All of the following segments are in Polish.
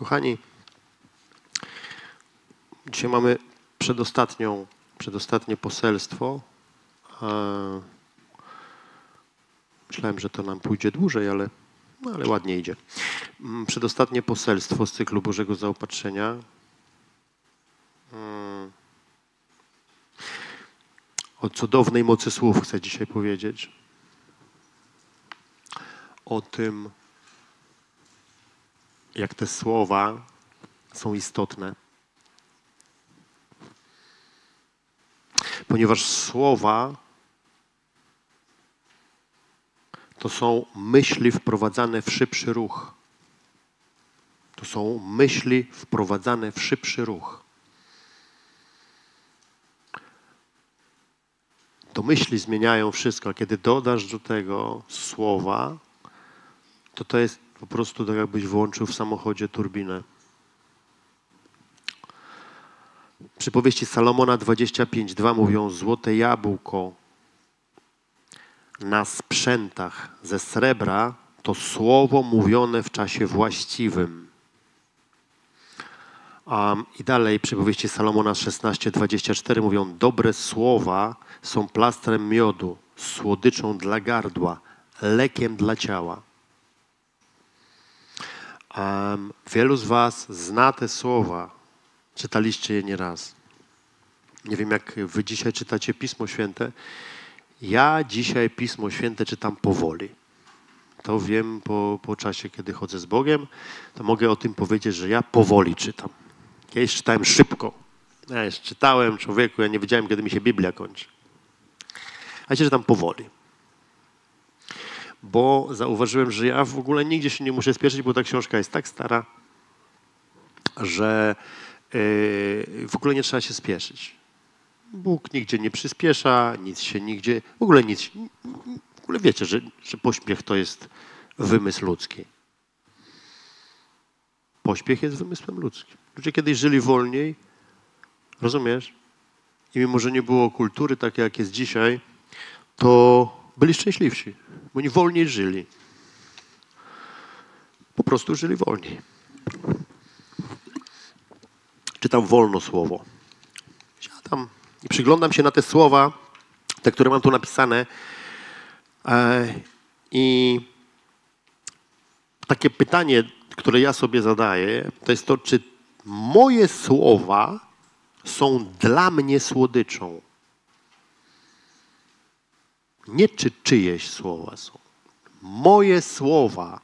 Kochani, dzisiaj mamy przedostatnią, przedostatnie poselstwo. Myślałem, że to nam pójdzie dłużej, ale, no, ale ładnie idzie. Mm, przedostatnie poselstwo z cyklu Bożego Zaopatrzenia. Mm. O cudownej mocy słów chcę dzisiaj powiedzieć. O tym, jak te słowa są istotne. Ponieważ słowa to są myśli wprowadzane w szybszy ruch. To są myśli wprowadzane w szybszy ruch. To myśli zmieniają wszystko. Kiedy dodasz do tego słowa, to to jest po prostu tak, jakbyś włączył w samochodzie turbinę. Przypowieści Salomona 25:2 mówią: Złote jabłko na sprzętach ze srebra to słowo mówione w czasie właściwym. Um, I dalej przypowieści Salomona 16:24 mówią: Dobre słowa są plastrem miodu, słodyczą dla gardła, lekiem dla ciała. Um, wielu z Was zna te słowa, czytaliście je nieraz. Nie wiem, jak Wy dzisiaj czytacie Pismo Święte. Ja dzisiaj Pismo Święte czytam powoli. To wiem po, po czasie, kiedy chodzę z Bogiem, to mogę o tym powiedzieć, że ja powoli czytam. Kiedyś czytałem szybko. Ja już czytałem człowieku, ja nie wiedziałem, kiedy mi się Biblia kończy. A dzisiaj czytam powoli bo zauważyłem, że ja w ogóle nigdzie się nie muszę spieszyć, bo ta książka jest tak stara, że yy, w ogóle nie trzeba się spieszyć. Bóg nigdzie nie przyspiesza, nic się nigdzie, w ogóle nic, w ogóle wiecie, że, że pośpiech to jest wymysł ludzki. Pośpiech jest wymysłem ludzkim. Ludzie kiedyś żyli wolniej, rozumiesz? I mimo, że nie było kultury takiej, jak jest dzisiaj, to byli szczęśliwsi oni wolniej żyli. Po prostu żyli wolniej. Czytam wolno słowo. Siadam i przyglądam się na te słowa, te, które mam tu napisane. E, I takie pytanie, które ja sobie zadaję, to jest to, czy moje słowa są dla mnie słodyczą. Nie czy czyjeś słowa są. Moje słowa.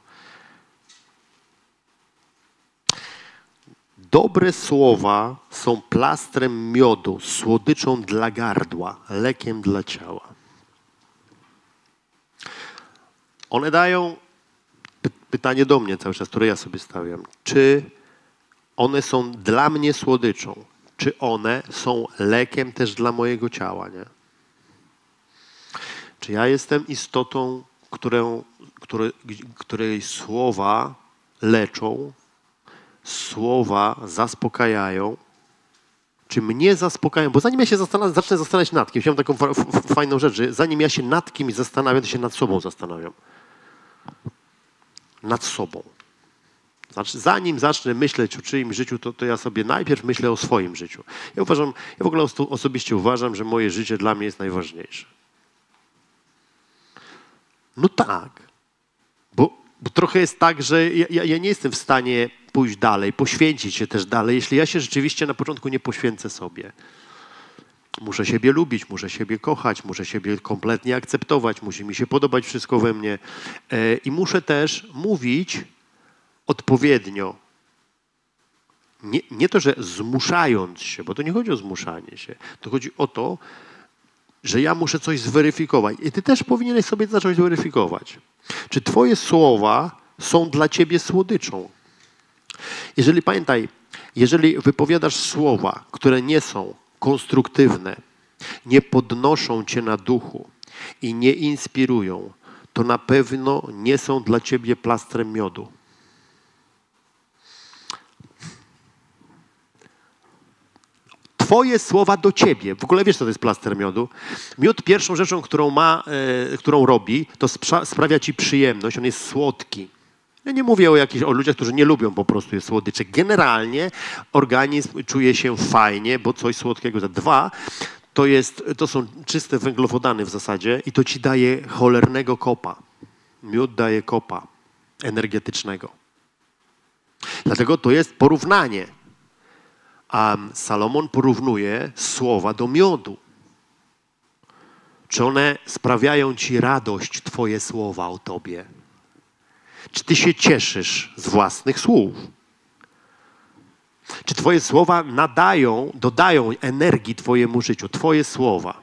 Dobre słowa są plastrem miodu, słodyczą dla gardła, lekiem dla ciała. One dają pytanie do mnie cały czas, które ja sobie stawiam. Czy one są dla mnie słodyczą? Czy one są lekiem też dla mojego ciała? Nie? Czy ja jestem istotą, którą, które, której słowa leczą, słowa zaspokajają, czy mnie zaspokajają? Bo zanim ja się zacznę zastanawiać nad kimś, mam taką fajną rzecz, że zanim ja się nad kimś zastanawiam, to się nad sobą zastanawiam. Nad sobą. Znaczy, zanim zacznę myśleć o czyimś życiu, to, to ja sobie najpierw myślę o swoim życiu. Ja uważam, ja w ogóle osobiście uważam, że moje życie dla mnie jest najważniejsze. No tak. Bo, bo trochę jest tak, że ja, ja nie jestem w stanie pójść dalej, poświęcić się też dalej, jeśli ja się rzeczywiście na początku nie poświęcę sobie. Muszę siebie lubić, muszę siebie kochać, muszę siebie kompletnie akceptować, musi mi się podobać wszystko we mnie. E, I muszę też mówić odpowiednio. Nie, nie to, że zmuszając się, bo to nie chodzi o zmuszanie się. To chodzi o to, że ja muszę coś zweryfikować. I ty też powinieneś sobie zacząć weryfikować. Czy twoje słowa są dla ciebie słodyczą? Jeżeli pamiętaj, jeżeli wypowiadasz słowa, które nie są konstruktywne, nie podnoszą cię na duchu i nie inspirują, to na pewno nie są dla ciebie plastrem miodu. Twoje słowa do ciebie. W ogóle wiesz, co to jest plaster miodu? Miód pierwszą rzeczą, którą ma, e, którą robi, to sprawia ci przyjemność. On jest słodki. Ja nie mówię o, o ludziach, którzy nie lubią po prostu słodyczy. Generalnie organizm czuje się fajnie, bo coś słodkiego za dwa. To, jest, to są czyste węglowodany w zasadzie i to ci daje cholernego kopa. Miód daje kopa energetycznego. Dlatego to jest porównanie. A Salomon porównuje słowa do miodu. Czy one sprawiają ci radość, Twoje słowa o Tobie? Czy Ty się cieszysz z własnych słów? Czy Twoje słowa nadają, dodają energii Twojemu życiu? Twoje słowa.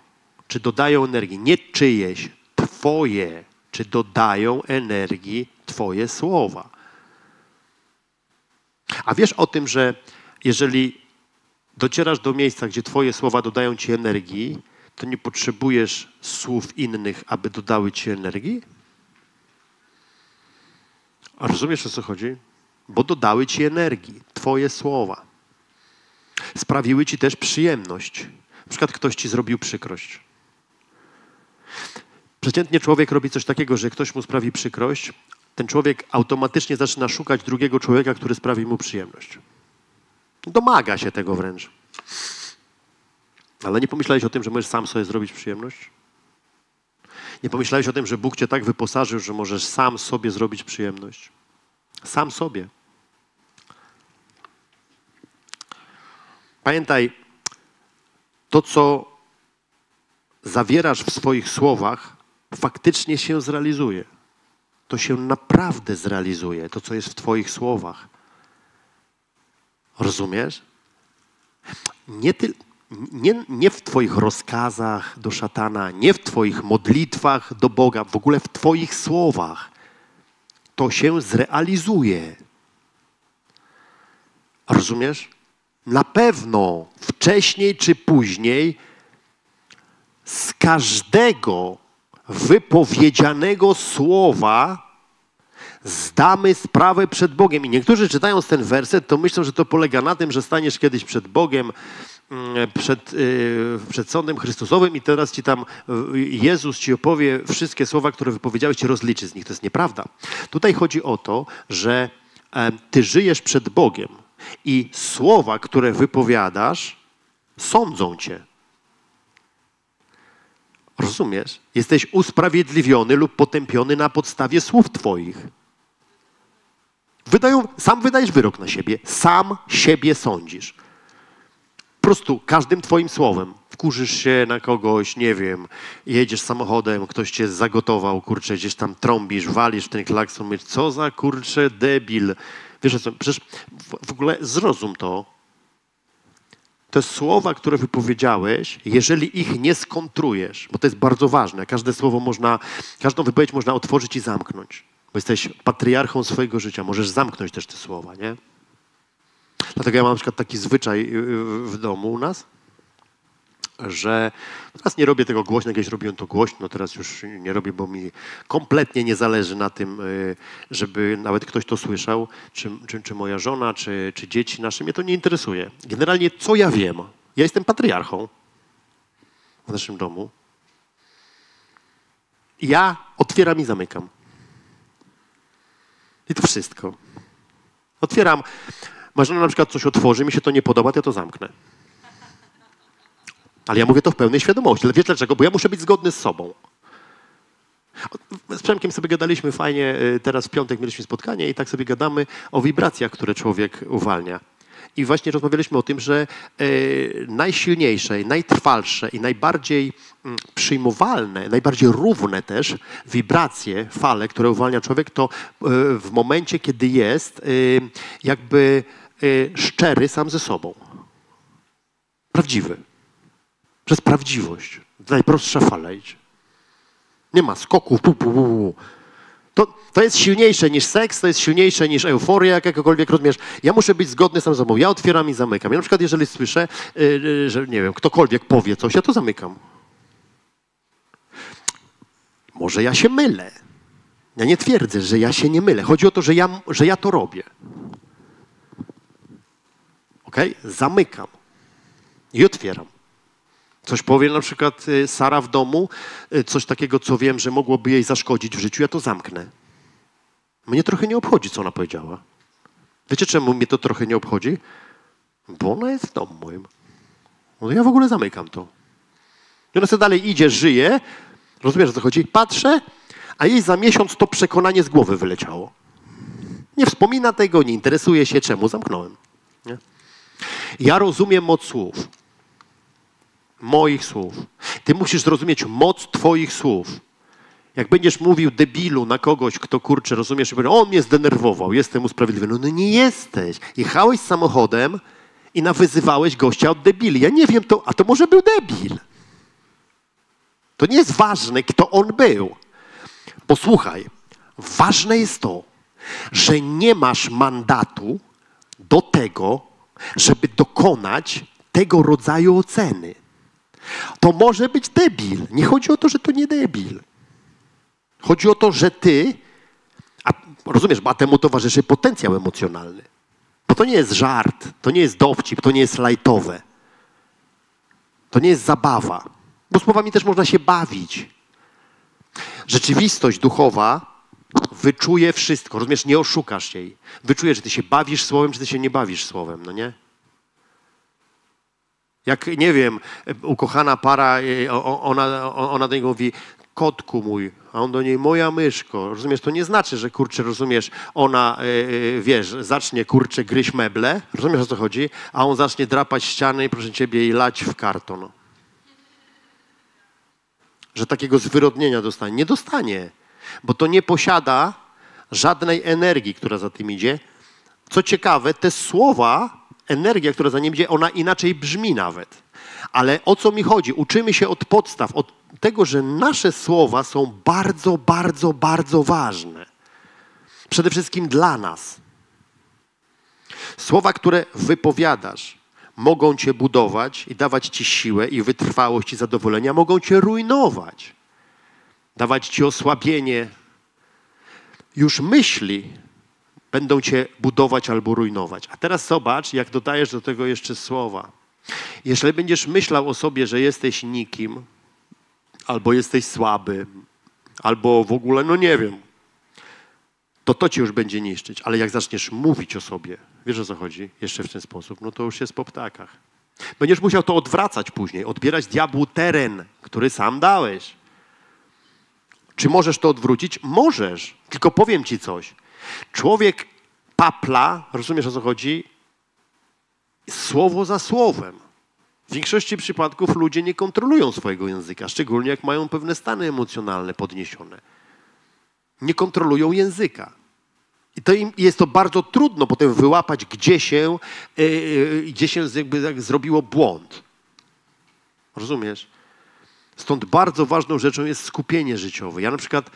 Czy dodają energii? Nie czyjeś, Twoje. Czy dodają energii Twoje słowa? A wiesz o tym, że jeżeli docierasz do miejsca, gdzie Twoje słowa dodają Ci energii, to nie potrzebujesz słów innych, aby dodały Ci energii? A rozumiesz o co chodzi? Bo dodały Ci energii, Twoje słowa. Sprawiły Ci też przyjemność. Na przykład ktoś Ci zrobił przykrość. Przeciętnie człowiek robi coś takiego, że ktoś mu sprawi przykrość, ten człowiek automatycznie zaczyna szukać drugiego człowieka, który sprawi mu przyjemność. Domaga się tego wręcz. Ale nie pomyślałeś o tym, że możesz sam sobie zrobić przyjemność? Nie pomyślałeś o tym, że Bóg cię tak wyposażył, że możesz sam sobie zrobić przyjemność? Sam sobie. Pamiętaj, to co zawierasz w swoich słowach, faktycznie się zrealizuje. To się naprawdę zrealizuje, to co jest w Twoich słowach. Rozumiesz? Nie, ty, nie, nie w Twoich rozkazach do szatana, nie w Twoich modlitwach do Boga, w ogóle w Twoich słowach. To się zrealizuje. Rozumiesz? Na pewno wcześniej czy później z każdego wypowiedzianego słowa zdamy sprawę przed Bogiem. I niektórzy czytając ten werset, to myślą, że to polega na tym, że staniesz kiedyś przed Bogiem, mm, przed, y, przed sądem Chrystusowym i teraz ci tam y, Jezus ci opowie wszystkie słowa, które wypowiedziałeś, ci rozliczy z nich. To jest nieprawda. Tutaj chodzi o to, że e, ty żyjesz przed Bogiem i słowa, które wypowiadasz, sądzą cię. Rozumiesz? Jesteś usprawiedliwiony lub potępiony na podstawie słów Twoich. Wydają, sam wydajesz wyrok na siebie, sam siebie sądzisz. Po prostu każdym Twoim słowem wkurzysz się na kogoś, nie wiem, jedziesz samochodem, ktoś cię zagotował, kurczę, gdzieś tam trąbisz, walisz w ten klakson, mówisz, co za kurczę debil. Wiesz co, przecież w, w ogóle zrozum to, te słowa, które wypowiedziałeś, jeżeli ich nie skontrujesz, bo to jest bardzo ważne, każde słowo można, każdą wypowiedź można otworzyć i zamknąć, bo jesteś patriarchą swojego życia, możesz zamknąć też te słowa, nie? Dlatego ja mam na przykład taki zwyczaj w domu u nas, że teraz nie robię tego głośno, kiedyś robiłem to głośno, teraz już nie robię, bo mi kompletnie nie zależy na tym, y, żeby nawet ktoś to słyszał, czy, czy, czy moja żona, czy, czy dzieci nasze, mnie to nie interesuje. Generalnie co ja wiem? Ja jestem patriarchą w naszym domu. Ja otwieram i zamykam. I to wszystko. Otwieram. Marzena na przykład coś otworzy, mi się to nie podoba, to ja to zamknę. Ale ja mówię to w pełnej świadomości. Wiesz dlaczego? Bo ja muszę być zgodny z sobą. Z Przemkiem sobie gadaliśmy fajnie, y, teraz w piątek mieliśmy spotkanie i tak sobie gadamy o wibracjach, które człowiek uwalnia. I właśnie rozmawialiśmy o tym, że y, najsilniejsze, najtrwalsze i najbardziej mm, przyjmowalne, najbardziej równe też wibracje, fale, które uwalnia człowiek, to y, w momencie, kiedy jest jakby szczery sam ze sobą. Prawdziwy. Przez prawdziwość. Najprostsza fala idzie. Nie ma skoków. Pu, pu, pu, to, to jest silniejsze niż seks, to jest silniejsze niż euforia, jak jakkolwiek rozumiesz. Ja muszę być zgodny sam z sobą. Ja otwieram i zamykam. Ja na przykład, jeżeli słyszę, yy, że nie wiem, ktokolwiek powie coś, ja to zamykam. Może ja się mylę. Ja nie twierdzę, że ja się nie mylę. Chodzi o to, że ja, że ja to robię. Ok? Zamykam i otwieram. Coś powie na przykład y, Sara w domu, y, coś takiego, co wiem, że mogłoby jej zaszkodzić w życiu, ja to zamknę. Mnie trochę nie obchodzi, co ona powiedziała. Wiecie, czemu mnie to trochę nie obchodzi? Bo ona jest w domu moim. No ja w ogóle zamykam to. I ona sobie dalej idzie, żyje. Rozumiesz, o co chodzi? Patrzę, a jej za miesiąc to przekonanie z głowy wyleciało. Nie wspomina tego, nie interesuje się czemu. Zamknąłem. Nie? Ja rozumiem moc słów. Moich słów. Ty musisz zrozumieć moc Twoich słów. Jak będziesz mówił debilu na kogoś, kto kurczę, rozumiesz, i powie, on mnie zdenerwował, jestem usprawiedliwiony. No nie jesteś. Jechałeś samochodem i nawyzywałeś gościa od debili. Ja nie wiem, to, a to może był debil. To nie jest ważne, kto on był. Posłuchaj, ważne jest to, że nie masz mandatu do tego, żeby dokonać tego rodzaju oceny. To może być debil. Nie chodzi o to, że to nie debil. Chodzi o to, że ty, a rozumiesz, bo temu towarzyszy potencjał emocjonalny. Bo to nie jest żart, to nie jest dowcip, to nie jest lajtowe. To nie jest zabawa. Bo słowami też można się bawić. Rzeczywistość duchowa wyczuje wszystko. Rozumiesz, nie oszukasz jej. Wyczuje, czy ty się bawisz słowem, czy ty się nie bawisz słowem, no nie? Jak, nie wiem, ukochana para, e, ona, ona do niego mówi, kotku mój, a on do niej, moja myszko. Rozumiesz, to nie znaczy, że kurczę, rozumiesz, ona, yy, wiesz, zacznie kurczę gryźć meble, rozumiesz o co chodzi, a on zacznie drapać ściany proszę ciebie i lać w karton. Że takiego zwyrodnienia dostanie. Nie dostanie, bo to nie posiada żadnej energii, która za tym idzie. Co ciekawe, te słowa, energia, która za nim idzie, ona inaczej brzmi nawet. Ale o co mi chodzi? Uczymy się od podstaw, od tego, że nasze słowa są bardzo, bardzo, bardzo ważne. Przede wszystkim dla nas. Słowa, które wypowiadasz, mogą cię budować i dawać ci siłę i wytrwałość i zadowolenia, mogą cię rujnować, dawać ci osłabienie. Już myśli będą cię budować albo rujnować. A teraz zobacz, jak dodajesz do tego jeszcze słowa. Jeżeli będziesz myślał o sobie, że jesteś nikim, albo jesteś słaby, albo w ogóle, no nie wiem, to to cię już będzie niszczyć. Ale jak zaczniesz mówić o sobie, wiesz o co chodzi, jeszcze w ten sposób, no to już jest po ptakach. Będziesz musiał to odwracać później, odbierać diabłu teren, który sam dałeś. Czy możesz to odwrócić? Możesz, tylko powiem ci coś. Człowiek papla, rozumiesz o co chodzi? Słowo za słowem. W większości przypadków ludzie nie kontrolują swojego języka, szczególnie jak mają pewne stany emocjonalne podniesione. Nie kontrolują języka. I to im, jest to bardzo trudno potem wyłapać, gdzie się, yy, gdzie się jakby jak zrobiło błąd. Rozumiesz? Stąd bardzo ważną rzeczą jest skupienie życiowe. Ja na przykład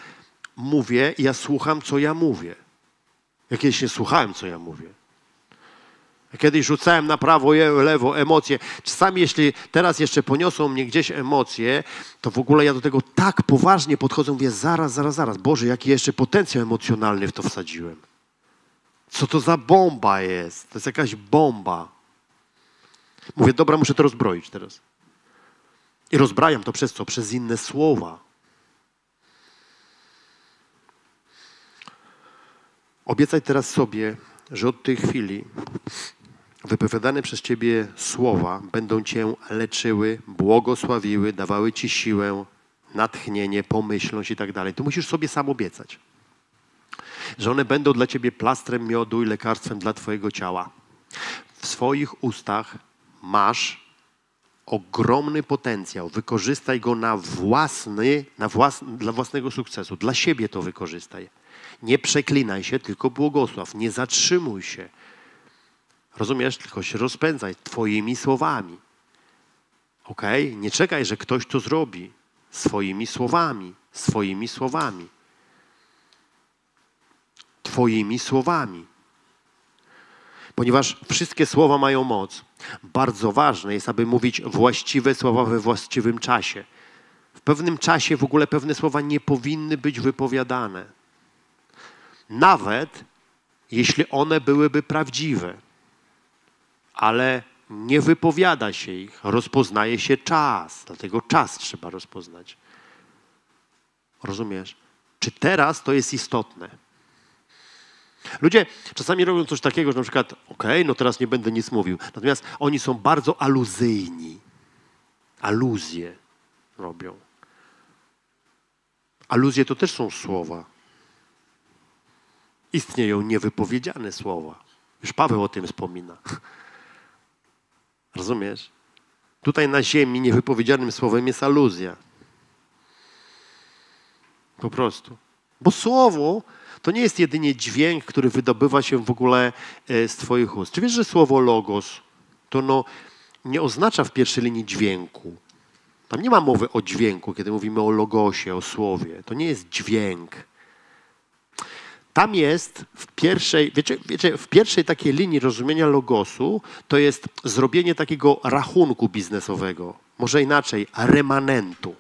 mówię i ja słucham, co ja mówię. Ja kiedyś nie słuchałem, co ja mówię. Kiedyś rzucałem na prawo, lewo emocje. Czasami, jeśli teraz jeszcze poniosą mnie gdzieś emocje, to w ogóle ja do tego tak poważnie podchodzę, mówię, zaraz, zaraz, zaraz. Boże, jaki jeszcze potencjał emocjonalny w to wsadziłem. Co to za bomba jest? To jest jakaś bomba. Mówię, dobra, muszę to rozbroić teraz. I rozbrajam to przez co? Przez inne słowa. Obiecaj teraz sobie, że od tej chwili wypowiadane przez Ciebie słowa będą Cię leczyły, błogosławiły, dawały Ci siłę, natchnienie, pomyślność i tak dalej. Tu musisz sobie sam obiecać, że one będą dla Ciebie plastrem miodu i lekarstwem dla Twojego ciała. W swoich ustach masz ogromny potencjał. Wykorzystaj go na własny, na własny, dla własnego sukcesu. Dla siebie to wykorzystaj. Nie przeklinaj się, tylko błogosław. Nie zatrzymuj się. Rozumiesz? Tylko się rozpędzaj Twoimi słowami. Ok? Nie czekaj, że ktoś to zrobi. Swoimi słowami. Swoimi słowami. Twoimi słowami. Ponieważ wszystkie słowa mają moc, bardzo ważne jest, aby mówić właściwe słowa we właściwym czasie. W pewnym czasie w ogóle pewne słowa nie powinny być wypowiadane. Nawet jeśli one byłyby prawdziwe ale nie wypowiada się ich, rozpoznaje się czas, dlatego czas trzeba rozpoznać. Rozumiesz? Czy teraz to jest istotne? Ludzie czasami robią coś takiego, że na przykład, okej, okay, no teraz nie będę nic mówił. Natomiast oni są bardzo aluzyjni. Aluzje robią. Aluzje to też są słowa. Istnieją niewypowiedziane słowa. Już Paweł o tym wspomina. Rozumiesz? Tutaj na ziemi niewypowiedzianym słowem jest aluzja. Po prostu. Bo słowo to nie jest jedynie dźwięk, który wydobywa się w ogóle e, z Twoich ust. Czy wiesz, że słowo logos to no, nie oznacza w pierwszej linii dźwięku? Tam nie ma mowy o dźwięku, kiedy mówimy o logosie, o słowie. To nie jest dźwięk. Tam jest w pierwszej, wiecie, wiecie, w pierwszej takiej linii rozumienia logosu to jest zrobienie takiego rachunku biznesowego, może inaczej, remanentu.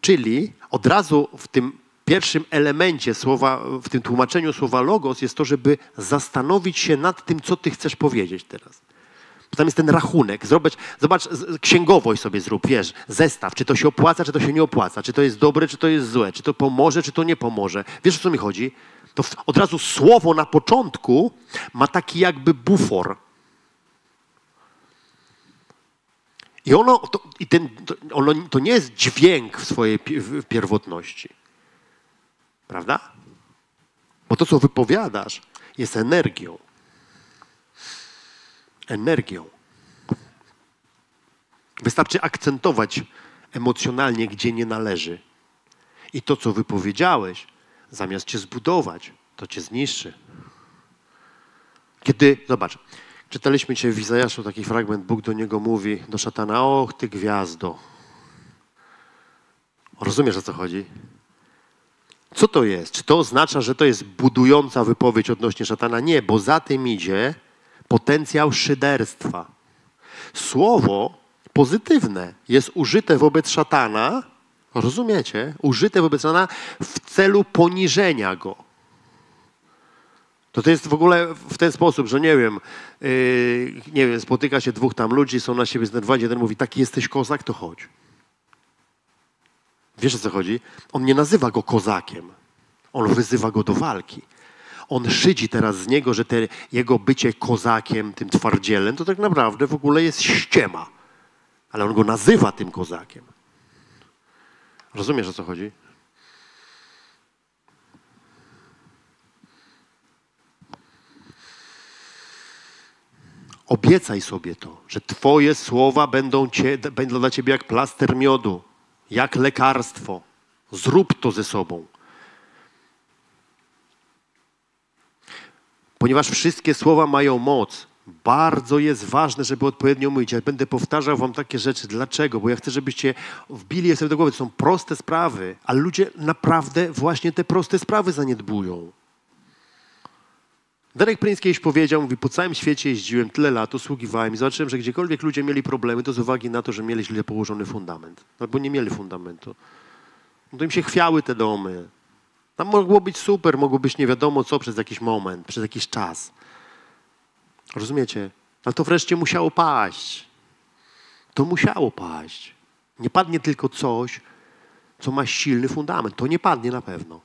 Czyli od razu w tym pierwszym elemencie słowa, w tym tłumaczeniu słowa logos jest to, żeby zastanowić się nad tym, co ty chcesz powiedzieć teraz. Tam jest ten rachunek. Zobacz, zobacz, księgowość sobie zrób, wiesz, zestaw, czy to się opłaca, czy to się nie opłaca, czy to jest dobre, czy to jest złe, czy to pomoże, czy to nie pomoże. Wiesz, o co mi chodzi? To od razu słowo na początku ma taki jakby bufor. I ono, to, i ten, to, ono, to nie jest dźwięk w swojej pierwotności. Prawda? Bo to, co wypowiadasz, jest energią energią. Wystarczy akcentować emocjonalnie, gdzie nie należy. I to, co wypowiedziałeś, zamiast cię zbudować, to cię zniszczy. Kiedy, zobacz, czytaliśmy dzisiaj w Izajaszu taki fragment, Bóg do niego mówi, do szatana, och ty gwiazdo. Rozumiesz, o co chodzi? Co to jest? Czy to oznacza, że to jest budująca wypowiedź odnośnie szatana? Nie, bo za tym idzie potencjał szyderstwa. Słowo pozytywne jest użyte wobec szatana, rozumiecie? Użyte wobec szatana w celu poniżenia go. To to jest w ogóle w ten sposób, że nie wiem, yy, nie wiem, spotyka się dwóch tam ludzi, są na siebie zdenerwowani, jeden mówi, taki jesteś kozak, to chodź. Wiesz o co chodzi? On nie nazywa go kozakiem. On wyzywa go do walki on szydzi teraz z niego, że te jego bycie kozakiem, tym twardzielem, to tak naprawdę w ogóle jest ściema. Ale on go nazywa tym kozakiem. Rozumiesz o co chodzi? Obiecaj sobie to, że Twoje słowa będą, cię, będą dla Ciebie jak plaster miodu, jak lekarstwo. Zrób to ze sobą. Ponieważ wszystkie słowa mają moc, bardzo jest ważne, żeby odpowiednio mówić. Ja będę powtarzał wam takie rzeczy. Dlaczego? Bo ja chcę, żebyście wbili je sobie do głowy. To są proste sprawy, ale ludzie naprawdę właśnie te proste sprawy zaniedbują. Darek Prince kiedyś powiedział, mówi, po całym świecie jeździłem tyle lat, usługiwałem i zobaczyłem, że gdziekolwiek ludzie mieli problemy, to z uwagi na to, że mieli źle położony fundament. Albo nie mieli fundamentu. No to im się chwiały te domy. Tam mogło być super, mogło być nie wiadomo co przez jakiś moment, przez jakiś czas. Rozumiecie? Ale to wreszcie musiało paść. To musiało paść. Nie padnie tylko coś, co ma silny fundament. To nie padnie na pewno.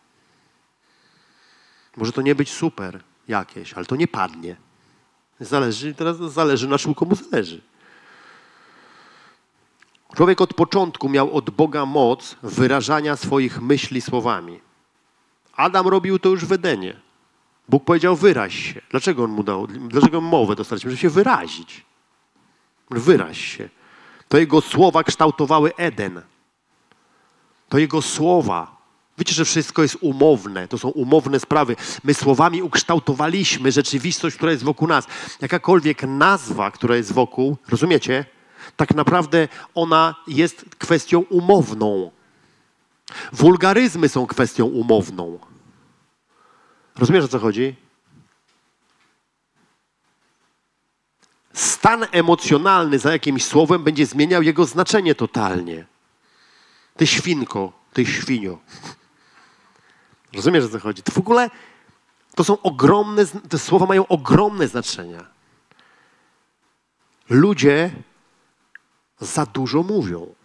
Może to nie być super jakieś, ale to nie padnie. Zależy, teraz zależy na czym komu zależy. Człowiek od początku miał od Boga moc wyrażania swoich myśli słowami. Adam robił to już w Edenie. Bóg powiedział, wyraź się. Dlaczego on mu dał? Dlaczego mowę dostaliśmy? Żeby się wyrazić. Wyraź się. To jego słowa kształtowały Eden. To jego słowa. Wiecie, że wszystko jest umowne. To są umowne sprawy. My słowami ukształtowaliśmy rzeczywistość, która jest wokół nas. Jakakolwiek nazwa, która jest wokół, rozumiecie? Tak naprawdę ona jest kwestią umowną. Wulgaryzmy są kwestią umowną. Rozumiesz o co chodzi? Stan emocjonalny za jakimś słowem będzie zmieniał jego znaczenie totalnie. Ty świnko, ty świnio. Rozumiesz o co chodzi? To w ogóle to są ogromne, te słowa mają ogromne znaczenia. Ludzie za dużo mówią.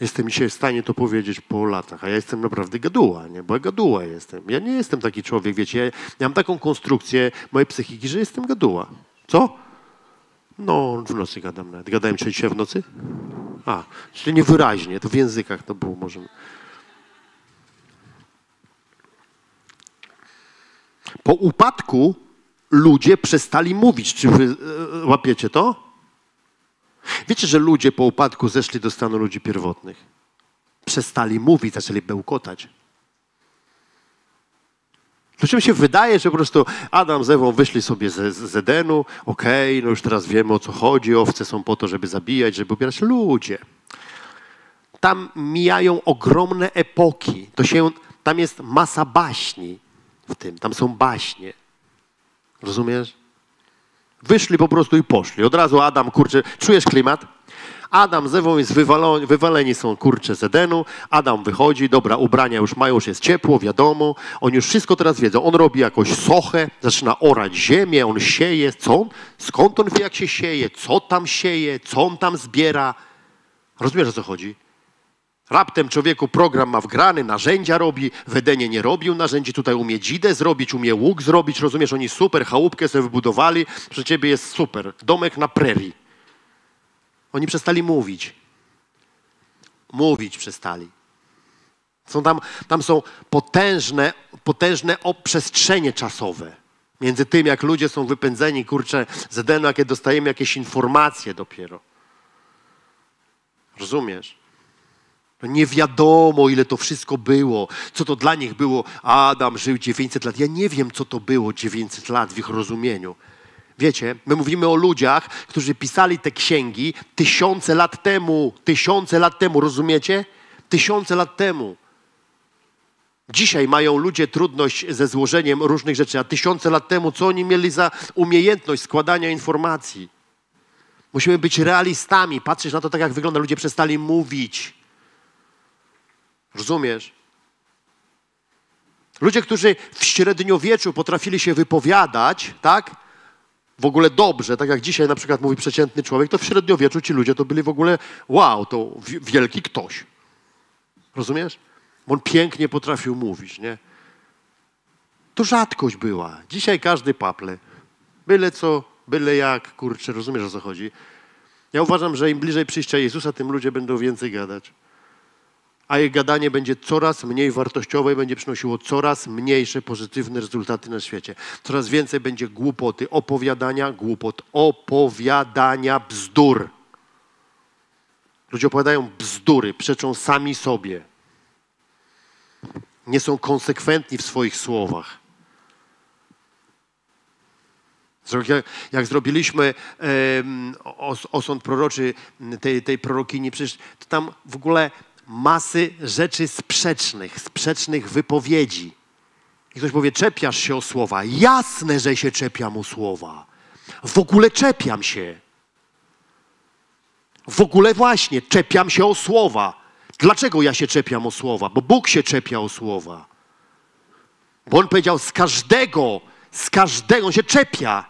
Jestem dzisiaj w stanie to powiedzieć po latach, a ja jestem naprawdę gaduła, nie? bo ja gaduła jestem. Ja nie jestem taki człowiek, wiecie, ja, ja mam taką konstrukcję mojej psychiki, że jestem gaduła. Co? No, w nocy gadam nawet. Gadałem dzisiaj w nocy? A, czyli niewyraźnie, to w językach to było może. Po upadku ludzie przestali mówić. Czy wy e, łapiecie to? Wiecie, że ludzie po upadku zeszli do stanu ludzi pierwotnych. Przestali mówić, zaczęli bełkotać. Ludziom się wydaje, że po prostu Adam z Ewą wyszli sobie z, z Edenu, okej, okay, no już teraz wiemy o co chodzi, owce są po to, żeby zabijać, żeby ubierać ludzie. Tam mijają ogromne epoki. To się, tam jest masa baśni w tym, tam są baśnie. Rozumiesz? Wyszli po prostu i poszli. Od razu Adam, kurczę, czujesz klimat? Adam z Ewą jest wywaleni, wywaleni są kurcze z Edenu. Adam wychodzi, dobra, ubrania już mają, już jest ciepło, wiadomo. Oni już wszystko teraz wiedzą. On robi jakąś sochę, zaczyna orać ziemię, on sieje. Co skąd on wie, jak się sieje? Co tam sieje? Co on tam zbiera? Rozumiesz, o co chodzi? Raptem człowieku program ma wgrany, narzędzia robi, w Edenie nie robił narzędzi, tutaj umie dzidę zrobić, umie łuk zrobić, rozumiesz, oni super, chałupkę sobie wybudowali, przy ciebie jest super, domek na prerii. Oni przestali mówić. Mówić przestali. Są tam, tam są potężne, potężne przestrzenie czasowe. Między tym, jak ludzie są wypędzeni, kurczę, z Edenu, jakie dostajemy jakieś informacje dopiero. Rozumiesz? Nie wiadomo, ile to wszystko było, co to dla nich było. Adam żył 900 lat. Ja nie wiem, co to było 900 lat w ich rozumieniu. Wiecie, my mówimy o ludziach, którzy pisali te księgi tysiące lat temu, tysiące lat temu, rozumiecie? Tysiące lat temu. Dzisiaj mają ludzie trudność ze złożeniem różnych rzeczy, a tysiące lat temu, co oni mieli za umiejętność składania informacji? Musimy być realistami, patrzeć na to tak, jak wygląda. Ludzie przestali mówić. Rozumiesz? Ludzie, którzy w średniowieczu potrafili się wypowiadać, tak? W ogóle dobrze, tak jak dzisiaj na przykład mówi przeciętny człowiek, to w średniowieczu ci ludzie to byli w ogóle wow, to wielki ktoś. Rozumiesz? On pięknie potrafił mówić, nie? To rzadkość była. Dzisiaj każdy paple. Byle co, byle jak, kurczę, rozumiesz o co chodzi? Ja uważam, że im bliżej przyjścia Jezusa, tym ludzie będą więcej gadać a ich gadanie będzie coraz mniej wartościowe i będzie przynosiło coraz mniejsze pozytywne rezultaty na świecie. Coraz więcej będzie głupoty, opowiadania głupot, opowiadania bzdur. Ludzie opowiadają bzdury, przeczą sami sobie. Nie są konsekwentni w swoich słowach. Jak, zrobiliśmy osąd proroczy tej, tej prorokini, przecież to tam w ogóle masy rzeczy sprzecznych, sprzecznych wypowiedzi. I ktoś powie, czepiasz się o słowa. Jasne, że się czepiam o słowa. W ogóle czepiam się. W ogóle właśnie czepiam się o słowa. Dlaczego ja się czepiam o słowa? Bo Bóg się czepia o słowa. Bo On powiedział z każdego, z każdego, On się czepia.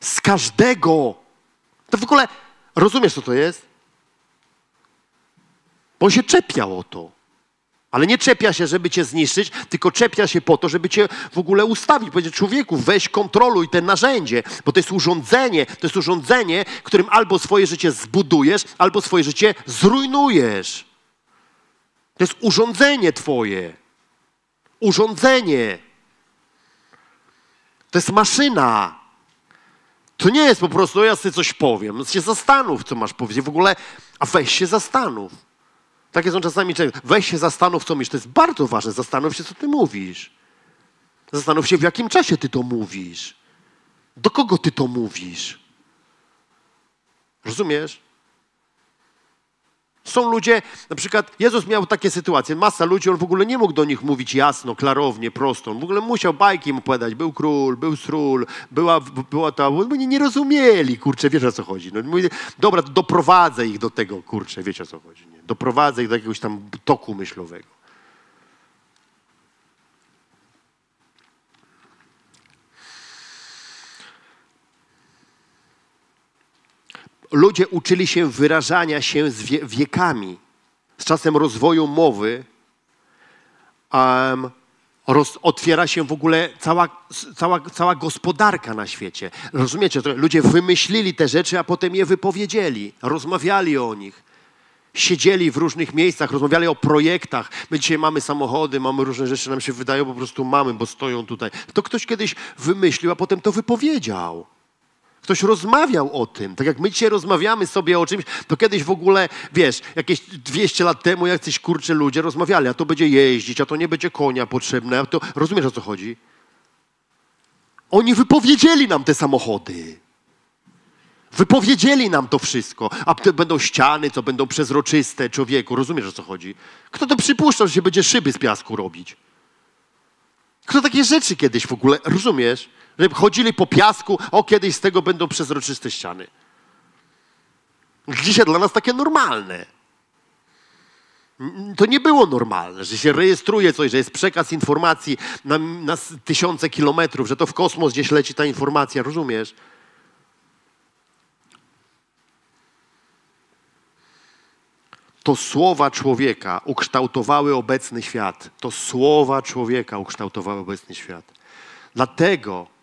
Z każdego. To w ogóle, rozumiesz co to jest? Bo się czepiał o to. Ale nie czepia się, żeby cię zniszczyć, tylko czepia się po to, żeby cię w ogóle ustawić. Powiedzieć, człowieku, weź kontroluj te narzędzie, bo to jest urządzenie, to jest urządzenie, którym albo swoje życie zbudujesz, albo swoje życie zrujnujesz. To jest urządzenie twoje. Urządzenie. To jest maszyna. To nie jest po prostu, ja sobie coś powiem. Się zastanów, co masz powiedzieć. W ogóle, a weź się zastanów. Takie są czasami, weź się zastanów, co mówisz. To jest bardzo ważne. Zastanów się, co ty mówisz. Zastanów się, w jakim czasie ty to mówisz. Do kogo ty to mówisz. Rozumiesz? Są ludzie, na przykład Jezus miał takie sytuacje, masa ludzi, on w ogóle nie mógł do nich mówić jasno, klarownie, prosto. On w ogóle musiał bajki mu opowiadać. Był król, był sról, była, była ta... Oni nie rozumieli, kurczę, wiesz o co chodzi. No, mówi, dobra, doprowadzę ich do tego, kurczę, wiecie o co chodzi. Nie? Doprowadzę ich do jakiegoś tam toku myślowego. Ludzie uczyli się wyrażania się z wiekami. czasem rozwoju mowy um, roz, otwiera się w ogóle cała, cała, cała gospodarka na świecie. Rozumiecie? Ludzie wymyślili te rzeczy, a potem je wypowiedzieli, rozmawiali o nich. Siedzieli w różnych miejscach, rozmawiali o projektach. My dzisiaj mamy samochody, mamy różne rzeczy, nam się wydają, po prostu mamy, bo stoją tutaj. To ktoś kiedyś wymyślił, a potem to wypowiedział. Ktoś rozmawiał o tym. Tak jak my dzisiaj rozmawiamy sobie o czymś, to kiedyś w ogóle, wiesz, jakieś 200 lat temu jacyś kurcze ludzie rozmawiali, a to będzie jeździć, a to nie będzie konia potrzebne. A to, rozumiesz o co chodzi? Oni wypowiedzieli nam te samochody. Wypowiedzieli nam to wszystko. A to będą ściany, co będą przezroczyste człowieku. Rozumiesz o co chodzi? Kto to przypuszczał, że się będzie szyby z piasku robić? Kto takie rzeczy kiedyś w ogóle, rozumiesz? Że chodzili po piasku, o kiedyś z tego będą przezroczyste ściany. Dzisiaj dla nas takie normalne. To nie było normalne, że się rejestruje coś, że jest przekaz informacji na, na tysiące kilometrów, że to w kosmos gdzieś leci ta informacja, rozumiesz? To słowa człowieka ukształtowały obecny świat. To słowa człowieka ukształtowały obecny świat. Dlatego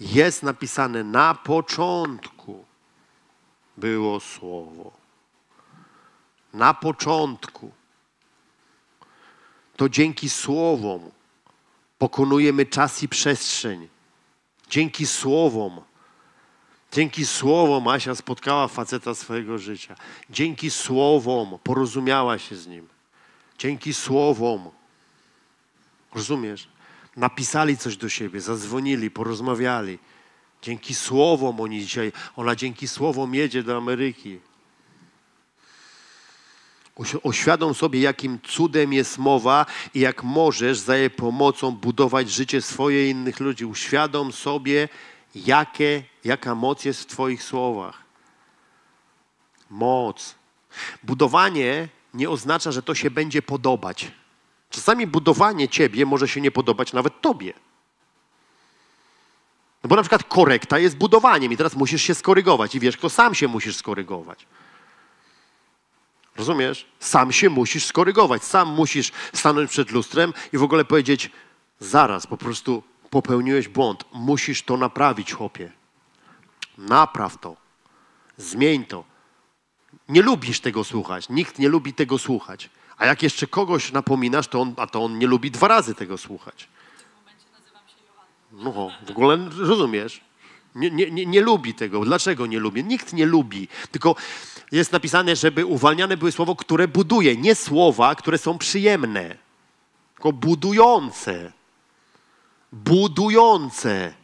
jest napisane na początku było słowo. Na początku. To dzięki słowom pokonujemy czas i przestrzeń. Dzięki słowom. Dzięki słowom Asia spotkała faceta swojego życia. Dzięki słowom porozumiała się z nim. Dzięki słowom. Rozumiesz? Napisali coś do siebie, zadzwonili, porozmawiali. Dzięki słowom oni dzisiaj, ona dzięki słowom jedzie do Ameryki. Oświadom sobie, jakim cudem jest mowa i jak możesz za jej pomocą budować życie swoje i innych ludzi. Uświadom sobie, jakie, jaka moc jest w Twoich słowach. Moc. Budowanie nie oznacza, że to się będzie podobać. Czasami budowanie ciebie może się nie podobać nawet tobie. No bo na przykład korekta jest budowaniem i teraz musisz się skorygować i wiesz, to sam się musisz skorygować. Rozumiesz? Sam się musisz skorygować, sam musisz stanąć przed lustrem i w ogóle powiedzieć, zaraz, po prostu popełniłeś błąd, musisz to naprawić, chłopie. Napraw to, zmień to. Nie lubisz tego słuchać, nikt nie lubi tego słuchać. A jak jeszcze kogoś napominasz, to on, a to on nie lubi dwa razy tego słuchać. No, w ogóle rozumiesz? Nie, nie, nie, nie lubi tego. Dlaczego nie lubi? Nikt nie lubi. Tylko jest napisane, żeby uwalniane były słowo, które buduje. Nie słowa, które są przyjemne, tylko budujące. Budujące.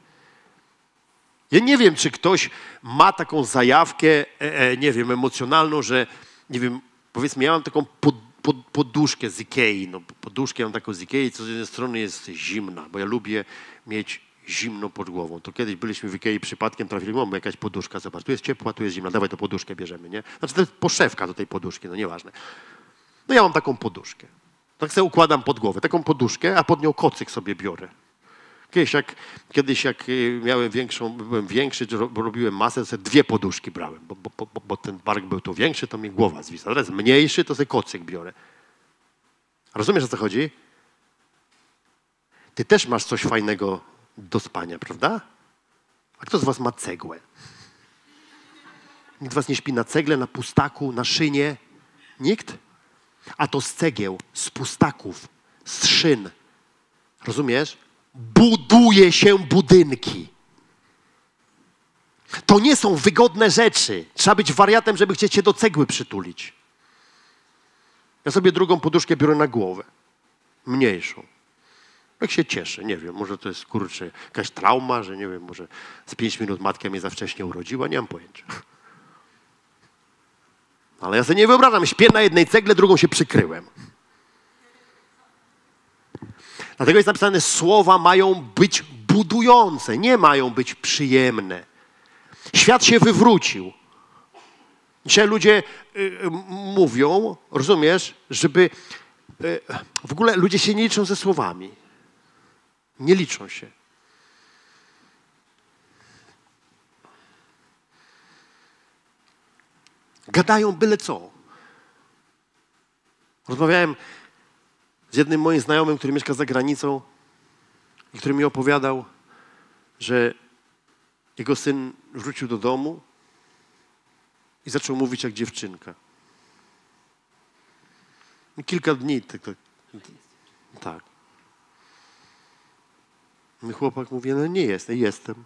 Ja nie wiem, czy ktoś ma taką zajawkę, e, e, nie wiem, emocjonalną, że, nie wiem, powiedzmy, ja mam taką pod, poduszkę z Ikei. No, poduszkę mam taką z Ikei, co z jednej strony jest zimna, bo ja lubię mieć zimno pod głową. To kiedyś byliśmy w Ikei, przypadkiem trafili, mamy jakaś poduszka, zobacz, tu jest ciepła, tu jest zimna, dawaj to poduszkę bierzemy, nie? Znaczy to jest poszewka do tej poduszki, no nieważne. No ja mam taką poduszkę. Tak sobie układam pod głowę, taką poduszkę, a pod nią kocyk sobie biorę. Kiedyś jak, kiedyś jak y, miałem większą, byłem większy, robiłem masę, to sobie dwie poduszki brałem, bo, bo, bo, bo ten bark był tu większy, to mi głowa zwisa. Teraz mniejszy, to sobie kocyk biorę. Rozumiesz, o co chodzi? Ty też masz coś fajnego do spania, prawda? A kto z was ma cegłę? Nikt z was nie śpi na cegle, na pustaku, na szynie? Nikt? A to z cegieł, z pustaków, z szyn. Rozumiesz? Buduje się budynki. To nie są wygodne rzeczy. Trzeba być wariatem, żeby chcieć się do cegły przytulić. Ja sobie drugą poduszkę biorę na głowę. Mniejszą. Jak się cieszę, nie wiem, może to jest kurczę jakaś trauma, że nie wiem, może z pięć minut matka mnie za wcześnie urodziła, nie mam pojęcia. Ale ja sobie nie wyobrażam, śpię na jednej cegle, drugą się przykryłem. Dlatego jest napisane, słowa mają być budujące, nie mają być przyjemne. Świat się wywrócił. Dzisiaj ludzie y, y, mówią, rozumiesz, żeby y, w ogóle ludzie się nie liczą ze słowami. Nie liczą się. Gadają byle co. Rozmawiałem z jednym moim znajomym, który mieszka za granicą i który mi opowiadał, że jego syn wrócił do domu i zaczął mówić jak dziewczynka. I kilka dni tak. tak, tak. I chłopak mówi, no nie jestem, jestem.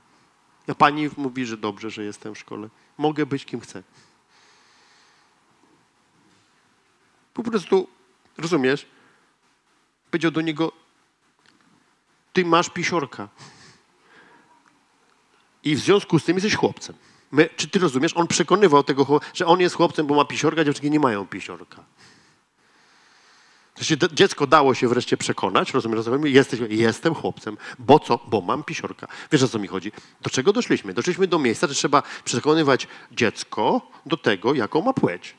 A pani mówi, że dobrze, że jestem w szkole. Mogę być kim chcę. Po prostu, rozumiesz? Powiedział do niego, ty masz pisiorka. I w związku z tym jesteś chłopcem. My, czy ty rozumiesz? On przekonywał tego, że on jest chłopcem, bo ma pisiorka, dziewczynki nie mają pisiorka. Znaczy, dziecko dało się wreszcie przekonać, rozumiesz, co Jesteś, jestem chłopcem. Bo co? Bo mam pisiorka. Wiesz, o co mi chodzi? Do czego doszliśmy? Doszliśmy do miejsca, że trzeba przekonywać dziecko do tego, jaką ma płeć.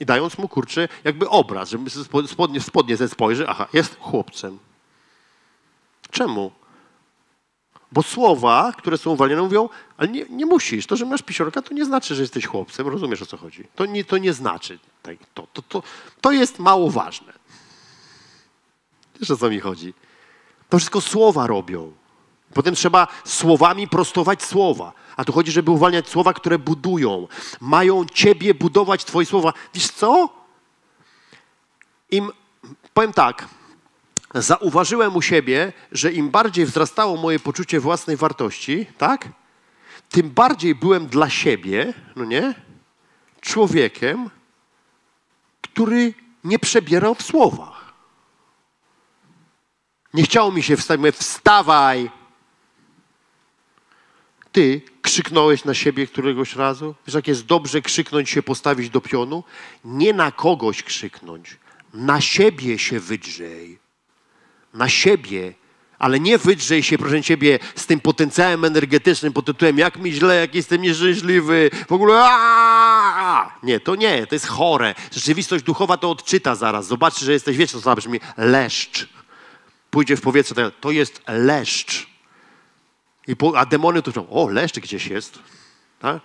I dając mu, kurczę, jakby obraz, żeby spodnie, spodnie ze spojrzy, aha, jest chłopcem. Czemu? Bo słowa, które są uwalniane, mówią, ale nie, nie musisz. To, że masz pisiorka, to nie znaczy, że jesteś chłopcem. Rozumiesz, o co chodzi? To nie, to nie znaczy. To, to, to, to jest mało ważne. Wiesz, o co mi chodzi? To wszystko słowa robią. Potem trzeba słowami prostować słowa. A tu chodzi, żeby uwalniać słowa, które budują. Mają ciebie budować twoje słowa. Wiesz co? Im, powiem tak, zauważyłem u siebie, że im bardziej wzrastało moje poczucie własnej wartości, tak? Tym bardziej byłem dla siebie, no nie? Człowiekiem, który nie przebierał w słowach. Nie chciało mi się wstać, mówię, wstawaj. Ty krzyknąłeś na siebie któregoś razu? Wiesz, jak jest dobrze krzyknąć się, postawić do pionu? Nie na kogoś krzyknąć, na siebie się wydrzej na siebie, ale nie wydrzej się, proszę Ciebie, z tym potencjałem energetycznym pod tytułem jak mi źle, jak jestem nieszczęśliwy, w ogóle aaa! Nie, to nie, to jest chore. Rzeczywistość duchowa to odczyta zaraz. Zobaczy, że jesteś, wiecie co to brzmi? Leszcz. Pójdzie w powietrze, to jest leszcz. I po, a demony to mówią, o, leszcz gdzieś jest. Tak?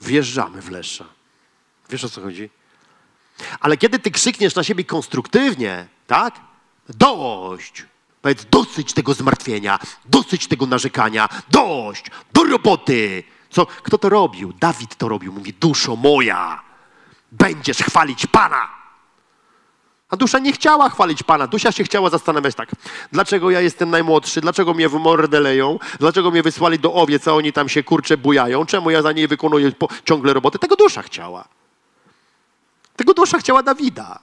Wjeżdżamy w leszcza. Wiesz o co chodzi? Ale kiedy ty krzykniesz na siebie konstruktywnie, tak? Dość! Powiedz, dosyć tego zmartwienia, dosyć tego narzekania, dość! Do roboty! Co? Kto to robił? Dawid to robił. Mówi, duszo moja, będziesz chwalić Pana. A dusza nie chciała chwalić Pana. Dusza się chciała zastanawiać tak. Dlaczego ja jestem najmłodszy? Dlaczego mnie w mordę leją? Dlaczego mnie wysłali do owiec, a oni tam się kurcze bujają? Czemu ja za niej wykonuję ciągle roboty? Tego dusza chciała. Tego dusza chciała Dawida.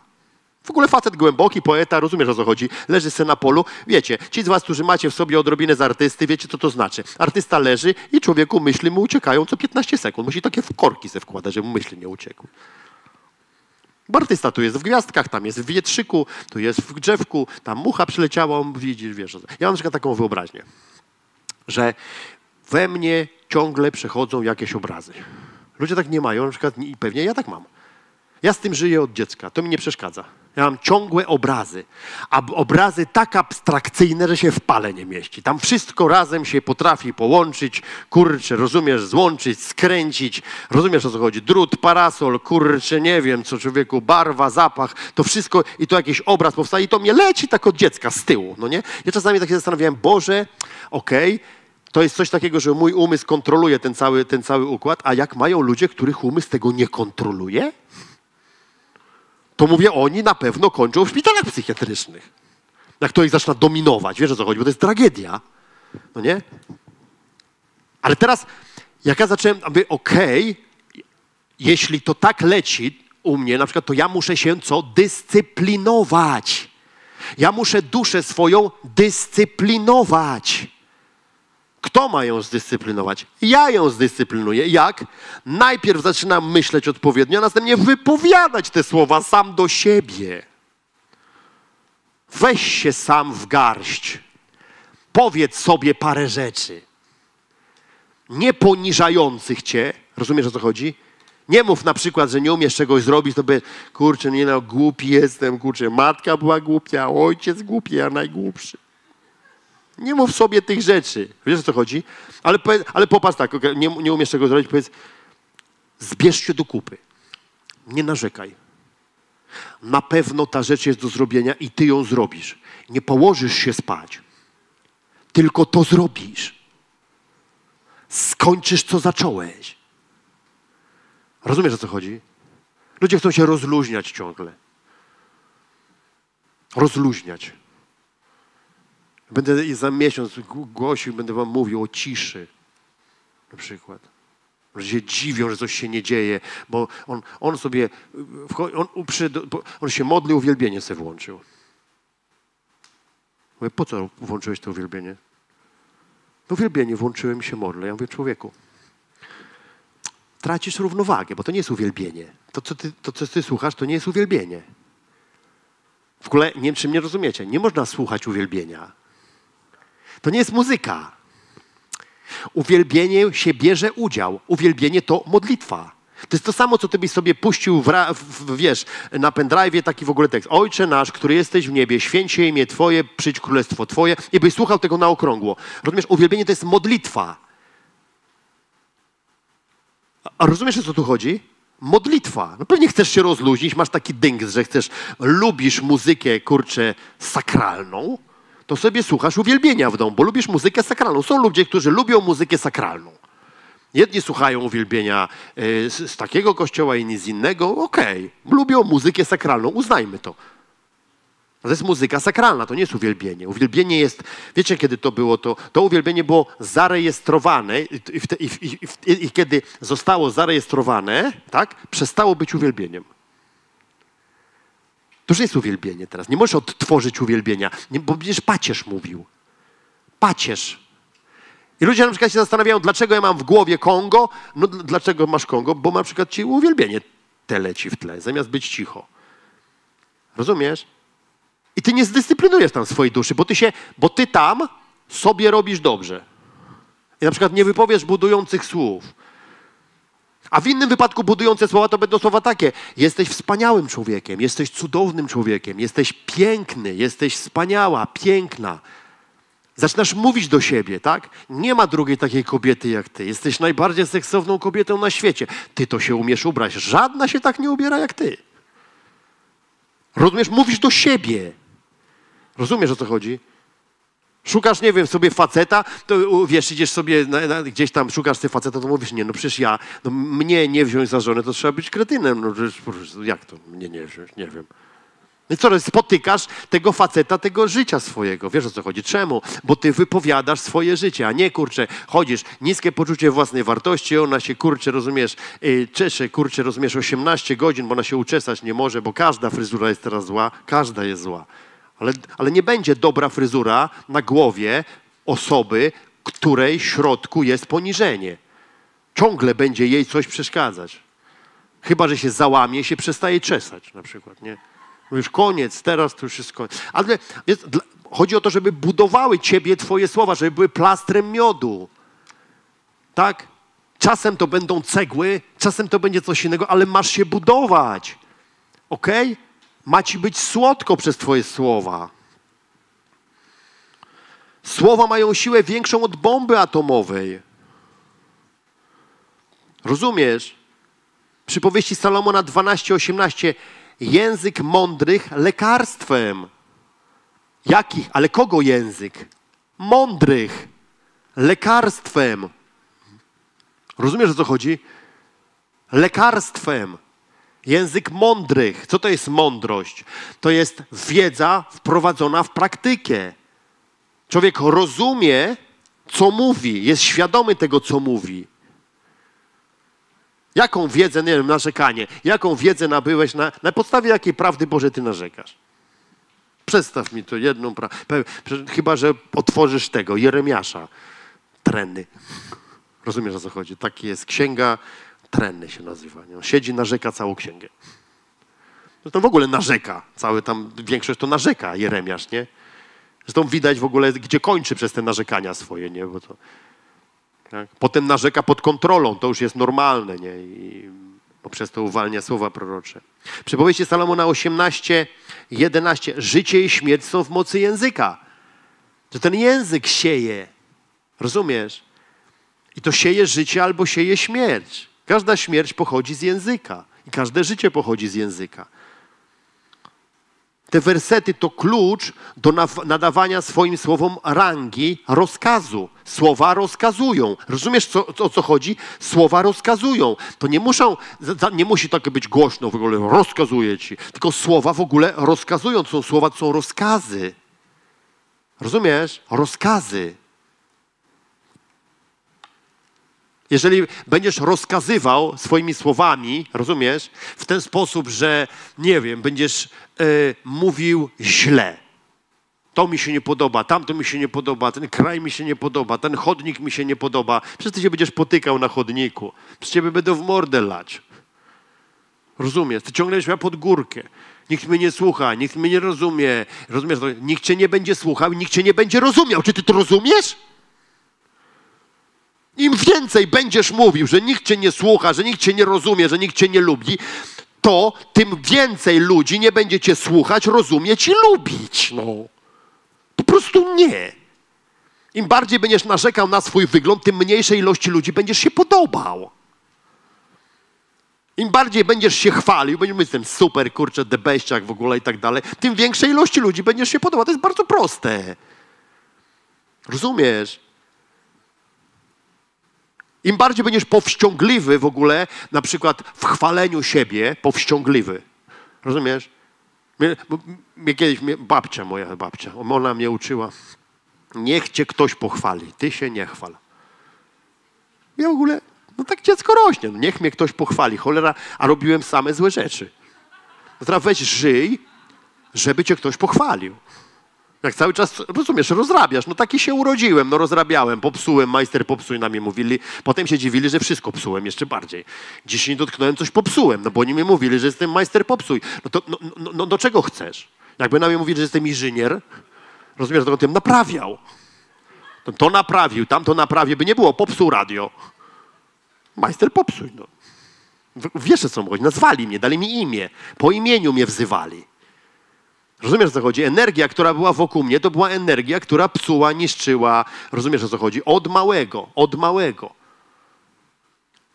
W ogóle facet głęboki, poeta, rozumiesz o co chodzi, leży sobie na polu. Wiecie, ci z was, którzy macie w sobie odrobinę z artysty, wiecie co to znaczy. Artysta leży i człowieku myśli mu uciekają co 15 sekund. Musi takie korki se wkładać, żeby myśli nie uciekły. Bo artysta tu jest w gwiazdkach, tam jest w wietrzyku, tu jest w drzewku, tam mucha przyleciała, on widzisz, wiesz. Ja mam na przykład taką wyobraźnię, że we mnie ciągle przechodzą jakieś obrazy. Ludzie tak nie mają, na przykład i pewnie ja tak mam. Ja z tym żyję od dziecka, to mi nie przeszkadza. Ja mam ciągłe obrazy, a obrazy tak abstrakcyjne, że się w pale nie mieści. Tam wszystko razem się potrafi połączyć, kurczę, rozumiesz, złączyć, skręcić, rozumiesz o co chodzi, drut, parasol, kurczę, nie wiem co człowieku, barwa, zapach, to wszystko i to jakiś obraz powstaje i to mnie leci tak od dziecka z tyłu, no nie? Ja czasami tak się zastanawiałem, Boże, okej, okay, to jest coś takiego, że mój umysł kontroluje ten cały, ten cały układ, a jak mają ludzie, których umysł tego nie kontroluje? To mówię, oni na pewno kończą w szpitalach psychiatrycznych. Jak to ich zaczyna dominować, wiesz o co chodzi, bo to jest tragedia. No nie? Ale teraz, jak ja zacząłem, aby okej, okay, jeśli to tak leci u mnie, na przykład, to ja muszę się co? Dyscyplinować. Ja muszę duszę swoją dyscyplinować. Kto ma ją zdyscyplinować? Ja ją zdyscyplinuję. Jak? Najpierw zaczynam myśleć odpowiednio, a następnie wypowiadać te słowa sam do siebie. Weź się sam w garść. Powiedz sobie parę rzeczy. Nie poniżających cię. Rozumiesz o co chodzi? Nie mów na przykład, że nie umiesz czegoś zrobić, to by, kurczę, nie no, głupi jestem, kurczę, matka była głupia, ojciec głupi, a najgłupszy. Nie mów sobie tych rzeczy. Wiesz o co chodzi? Ale, ale popatrz tak, nie, nie umiesz tego zrobić, powiedz, zbierz się do kupy. Nie narzekaj. Na pewno ta rzecz jest do zrobienia i ty ją zrobisz. Nie położysz się spać, tylko to zrobisz. Skończysz, co zacząłeś. Rozumiesz, o co chodzi? Ludzie chcą się rozluźniać ciągle. Rozluźniać. Będę za miesiąc głosił, będę wam mówił o ciszy. Na przykład. Że się dziwią, że coś się nie dzieje, bo on, on sobie, on, on się modli, uwielbienie sobie włączył. Mówię, po co włączyłeś to uwielbienie? No uwielbienie włączyłem się modlę. Ja mówię, człowieku, tracisz równowagę, bo to nie jest uwielbienie. To, co ty, to, co ty słuchasz, to nie jest uwielbienie. W ogóle nie wiem, czy mnie rozumiecie. Nie można słuchać uwielbienia. To nie jest muzyka. Uwielbienie się bierze udział. Uwielbienie to modlitwa. To jest to samo, co ty byś sobie puścił, w, w, wiesz, na pendrive taki w ogóle tekst. Ojcze nasz, który jesteś w niebie, święć imię Twoje, przyjdź królestwo Twoje i byś słuchał tego na okrągło. Rozumiesz, uwielbienie to jest modlitwa. A rozumiesz, o co tu chodzi? Modlitwa. No pewnie chcesz się rozluźnić, masz taki dynks, że chcesz, lubisz muzykę, kurczę, sakralną, to sobie słuchasz uwielbienia w domu, bo lubisz muzykę sakralną. Są ludzie, którzy lubią muzykę sakralną. Jedni słuchają uwielbienia e, z, z takiego kościoła, inni z innego. Okej, okay. lubią muzykę sakralną, uznajmy to. To jest muzyka sakralna, to nie jest uwielbienie. Uwielbienie jest, wiecie kiedy to było? To, to uwielbienie było zarejestrowane i, i, i, i kiedy zostało zarejestrowane, tak, przestało być uwielbieniem. To już jest uwielbienie teraz. Nie możesz odtworzyć uwielbienia, nie, bo przecież pacierz mówił. Pacierz. I ludzie na przykład się zastanawiają, dlaczego ja mam w głowie Kongo. No dlaczego masz Kongo? Bo na przykład ci uwielbienie te leci w tle, zamiast być cicho. Rozumiesz? I ty nie zdyscyplinujesz tam swojej duszy, bo ty się, bo ty tam sobie robisz dobrze. I na przykład nie wypowiesz budujących słów. A w innym wypadku budujące słowa to będą słowa takie: Jesteś wspaniałym człowiekiem, jesteś cudownym człowiekiem, jesteś piękny, jesteś wspaniała, piękna. Zaczynasz mówić do siebie, tak? Nie ma drugiej takiej kobiety jak ty. Jesteś najbardziej seksowną kobietą na świecie. Ty to się umiesz ubrać. Żadna się tak nie ubiera jak ty. Rozumiesz? Mówisz do siebie. Rozumiesz o co chodzi? Szukasz, nie wiem, sobie faceta, to wiesz, idziesz sobie na, na, gdzieś tam, szukasz sobie faceta, to mówisz, nie, no przecież ja, no mnie nie wziąć za żonę, to trzeba być kretynem. No przecież, jak to mnie nie wziąć? Nie wiem. I co, spotykasz tego faceta, tego życia swojego. Wiesz o co chodzi? Czemu? Bo ty wypowiadasz swoje życie, a nie kurczę, chodzisz, niskie poczucie własnej wartości, ona się kurczę, rozumiesz, yy, czesze, kurczę, rozumiesz, 18 godzin, bo ona się uczesać nie może, bo każda fryzura jest teraz zła, każda jest zła. Ale, ale nie będzie dobra fryzura na głowie osoby, której środku jest poniżenie. Ciągle będzie jej coś przeszkadzać. Chyba, że się załamie, się przestaje czesać na przykład, nie? Już koniec, teraz to już jest koniec. Ale chodzi o to, żeby budowały ciebie twoje słowa, żeby były plastrem miodu. Tak? Czasem to będą cegły, czasem to będzie coś innego, ale masz się budować. ok? Ma ci być słodko przez Twoje słowa. Słowa mają siłę większą od bomby atomowej. Rozumiesz? Przypowieści Salomona 12:18 język mądrych lekarstwem. Jakich? Ale kogo język? Mądrych. Lekarstwem. Rozumiesz o co chodzi? Lekarstwem. Język mądrych. Co to jest mądrość? To jest wiedza wprowadzona w praktykę. Człowiek rozumie, co mówi, jest świadomy tego, co mówi. Jaką wiedzę, nie wiem, narzekanie, jaką wiedzę nabyłeś, na, na podstawie jakiej prawdy Boże ty narzekasz? Przedstaw mi to jedną prawdę. Chyba, że otworzysz tego, Jeremiasza, trenny. Rozumiesz, o co chodzi? Taki jest księga Trenny się nazywa. Nie? On siedzi, narzeka całą księgę. Zresztą w ogóle narzeka. Cały tam, większość to narzeka Jeremiasz, nie? Zresztą widać w ogóle, gdzie kończy przez te narzekania swoje, nie? Bo to, tak? Potem narzeka pod kontrolą, to już jest normalne, nie? I poprzez to uwalnia słowa prorocze. Przypowieści Salomona 18, 11. Życie i śmierć są w mocy języka. To ten język sieje. Rozumiesz? I to sieje życie albo sieje śmierć. Każda śmierć pochodzi z języka i każde życie pochodzi z języka. te wersety to klucz do nadawania swoim słowom rangi rozkazu. Słowa rozkazują. Rozumiesz, co, o co chodzi? Słowa rozkazują. To nie muszą, nie musi tak być głośno w ogóle, rozkazuje ci. Tylko słowa w ogóle rozkazują. To są słowa, to są rozkazy. Rozumiesz? Rozkazy. Jeżeli będziesz rozkazywał swoimi słowami, rozumiesz, w ten sposób, że nie wiem, będziesz y, mówił źle. To mi się nie podoba, tamto mi się nie podoba, ten kraj mi się nie podoba, ten chodnik mi się nie podoba. Przecież ty się będziesz potykał na chodniku. Przecież ciebie będą w mordę lać. Rozumiesz? Ty ciągniesz mnie pod górkę. Nikt mnie nie słucha, nikt mnie nie rozumie. Rozumiesz? Nikt cię nie będzie słuchał, nikt cię nie będzie rozumiał. Czy ty to rozumiesz? Im więcej będziesz mówił, że nikt cię nie słucha, że nikt cię nie rozumie, że nikt cię nie lubi, to tym więcej ludzi nie będzie cię słuchać, rozumieć i lubić. No. Po prostu nie. Im bardziej będziesz narzekał na swój wygląd, tym mniejszej ilości ludzi będziesz się podobał. Im bardziej będziesz się chwalił, będziesz jestem super, kurczę, debeściak w ogóle i tak dalej, tym większej ilości ludzi będziesz się podobał. To jest bardzo proste. Rozumiesz? Im bardziej będziesz powściągliwy w ogóle, na przykład w chwaleniu siebie, powściągliwy. Rozumiesz? Mnie, mnie kiedyś, mnie, babcia moja babcia, ona mnie uczyła, niech cię ktoś pochwali, ty się nie chwal. Ja w ogóle, no tak dziecko rośnie, no niech mnie ktoś pochwali, cholera, a robiłem same złe rzeczy. No teraz weź żyj, żeby cię ktoś pochwalił. Jak cały czas, rozumiesz, rozrabiasz. No taki się urodziłem, no rozrabiałem, popsułem, majster popsuj na mnie mówili. Potem się dziwili, że wszystko psułem jeszcze bardziej. Nie dotknąłem, coś popsułem, no bo oni mi mówili, że jestem majster popsuj. No to no, no, no do czego chcesz? Jakby na mnie mówili, że jestem inżynier, rozumiesz, to bym naprawiał. To, to naprawił, tam to naprawił, by nie było, popsuł radio. Majster popsuj, no. Wiesz, co chodzi? Nazwali mnie, dali mi imię. Po imieniu mnie wzywali. Rozumiesz, o co chodzi? Energia, która była wokół mnie, to była energia, która psuła, niszczyła. Rozumiesz, o co chodzi? Od małego, od małego.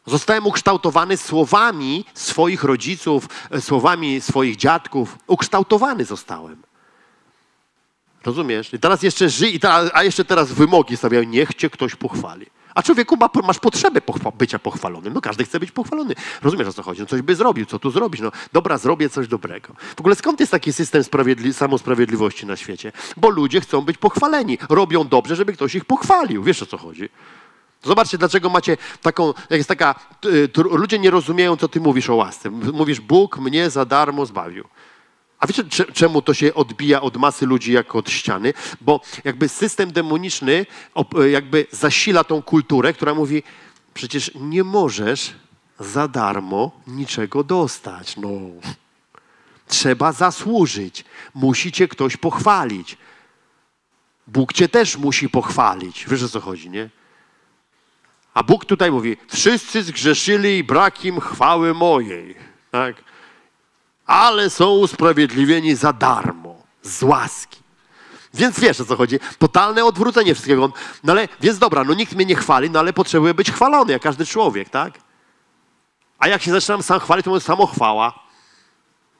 Zostałem ukształtowany słowami swoich rodziców, słowami swoich dziadków. Ukształtowany zostałem. Rozumiesz? I teraz jeszcze żyj, a jeszcze teraz wymogi stawiają, niech cię ktoś pochwali. A człowieku ma, masz potrzebę pochwa bycia pochwalonym. No każdy chce być pochwalony. Rozumiesz o co chodzi? No coś by zrobił, co tu zrobisz? No dobra, zrobię coś dobrego. W ogóle skąd jest taki system sprawiedli samosprawiedliwości na świecie? Bo ludzie chcą być pochwaleni. Robią dobrze, żeby ktoś ich pochwalił. Wiesz o co chodzi? Zobaczcie, dlaczego macie taką, jest taka, ludzie nie rozumieją, co ty mówisz o łasce. Mówisz, Bóg mnie za darmo zbawił. A wiecie, czemu to się odbija od masy ludzi jako od ściany? Bo jakby system demoniczny jakby zasila tą kulturę, która mówi, przecież nie możesz za darmo niczego dostać. No. Trzeba zasłużyć. Musi cię ktoś pochwalić. Bóg cię też musi pochwalić. Wiesz o co chodzi, nie? A Bóg tutaj mówi, wszyscy zgrzeszyli i brak im chwały mojej. Tak? Ale są usprawiedliwieni za darmo, z łaski. Więc wiesz o co chodzi? Totalne odwrócenie wszystkiego. No ale, więc dobra, no nikt mnie nie chwali, no ale potrzebuje być chwalony, jak każdy człowiek, tak? A jak się zaczynam sam chwalić, to mówię samochwała.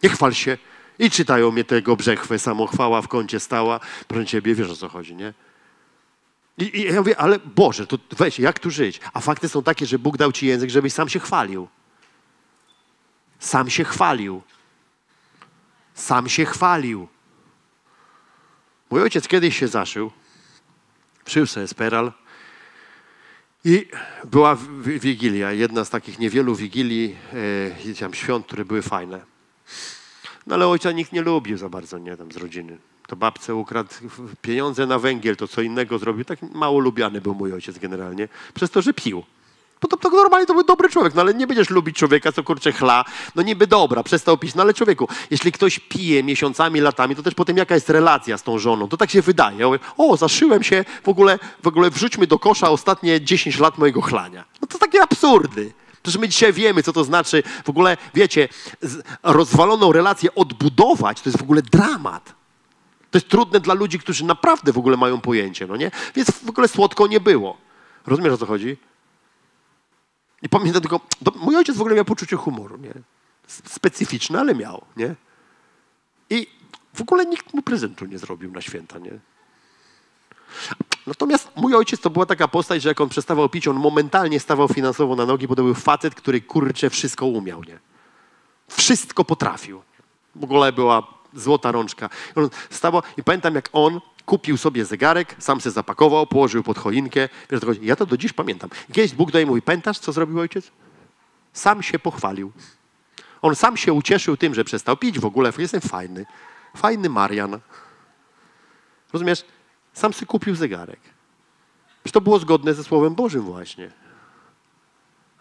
Nie chwal się. I czytają mnie tego brzechwy, samochwała w kącie stała. Proszę ciebie, wiesz o co chodzi, nie? I, I, ja mówię, ale Boże, to weź, jak tu żyć? A fakty są takie, że Bóg dał ci język, żebyś sam się chwalił. Sam się chwalił. Sam się chwalił. Mój ojciec kiedyś się zaszył. Przyjął sobie speral. I była wigilia, jedna z takich niewielu wigilii, e, tam świąt, które były fajne. No ale ojca nikt nie lubił za bardzo, nie, tam z rodziny. To babce ukradł pieniądze na węgiel, to co innego zrobił. Tak mało lubiany był mój ojciec generalnie, przez to, że pił. Bo to, to normalnie to był dobry człowiek, no ale nie będziesz lubić człowieka, co kurczę chla. No niby dobra, przestał pić, no ale człowieku, jeśli ktoś pije miesiącami, latami, to też potem jaka jest relacja z tą żoną? To tak się wydaje. O, zaszyłem się, w ogóle, w ogóle wrzućmy do kosza ostatnie 10 lat mojego chlania. No to takie absurdy. Przecież my dzisiaj wiemy, co to znaczy w ogóle, wiecie, rozwaloną relację odbudować, to jest w ogóle dramat. To jest trudne dla ludzi, którzy naprawdę w ogóle mają pojęcie, no nie? Więc w ogóle słodko nie było. Rozumiesz, o co chodzi? I pamiętam tylko, mój ojciec w ogóle miał poczucie humoru, nie? Specyficzne, ale miał, nie? I W ogóle nikt mu prezentu nie zrobił na święta, nie? Natomiast mój ojciec to była taka postać, że jak on przestawał pić, on momentalnie stawał finansowo na nogi, bo to był facet, który kurczę wszystko umiał, nie? Wszystko potrafił. W ogóle była złota rączka. On stawał i pamiętam, jak on kupił sobie zegarek, sam się zapakował, położył pod choinkę. Wiesz, ja to do dziś pamiętam. Kiedyś Bóg do niej mówi, pamiętasz, co zrobił ojciec? Sam się pochwalił. On sam się ucieszył tym, że przestał pić w ogóle. Jestem fajny. Fajny Marian. Rozumiesz? Sam sobie kupił zegarek. Przecież to było zgodne ze Słowem Bożym właśnie.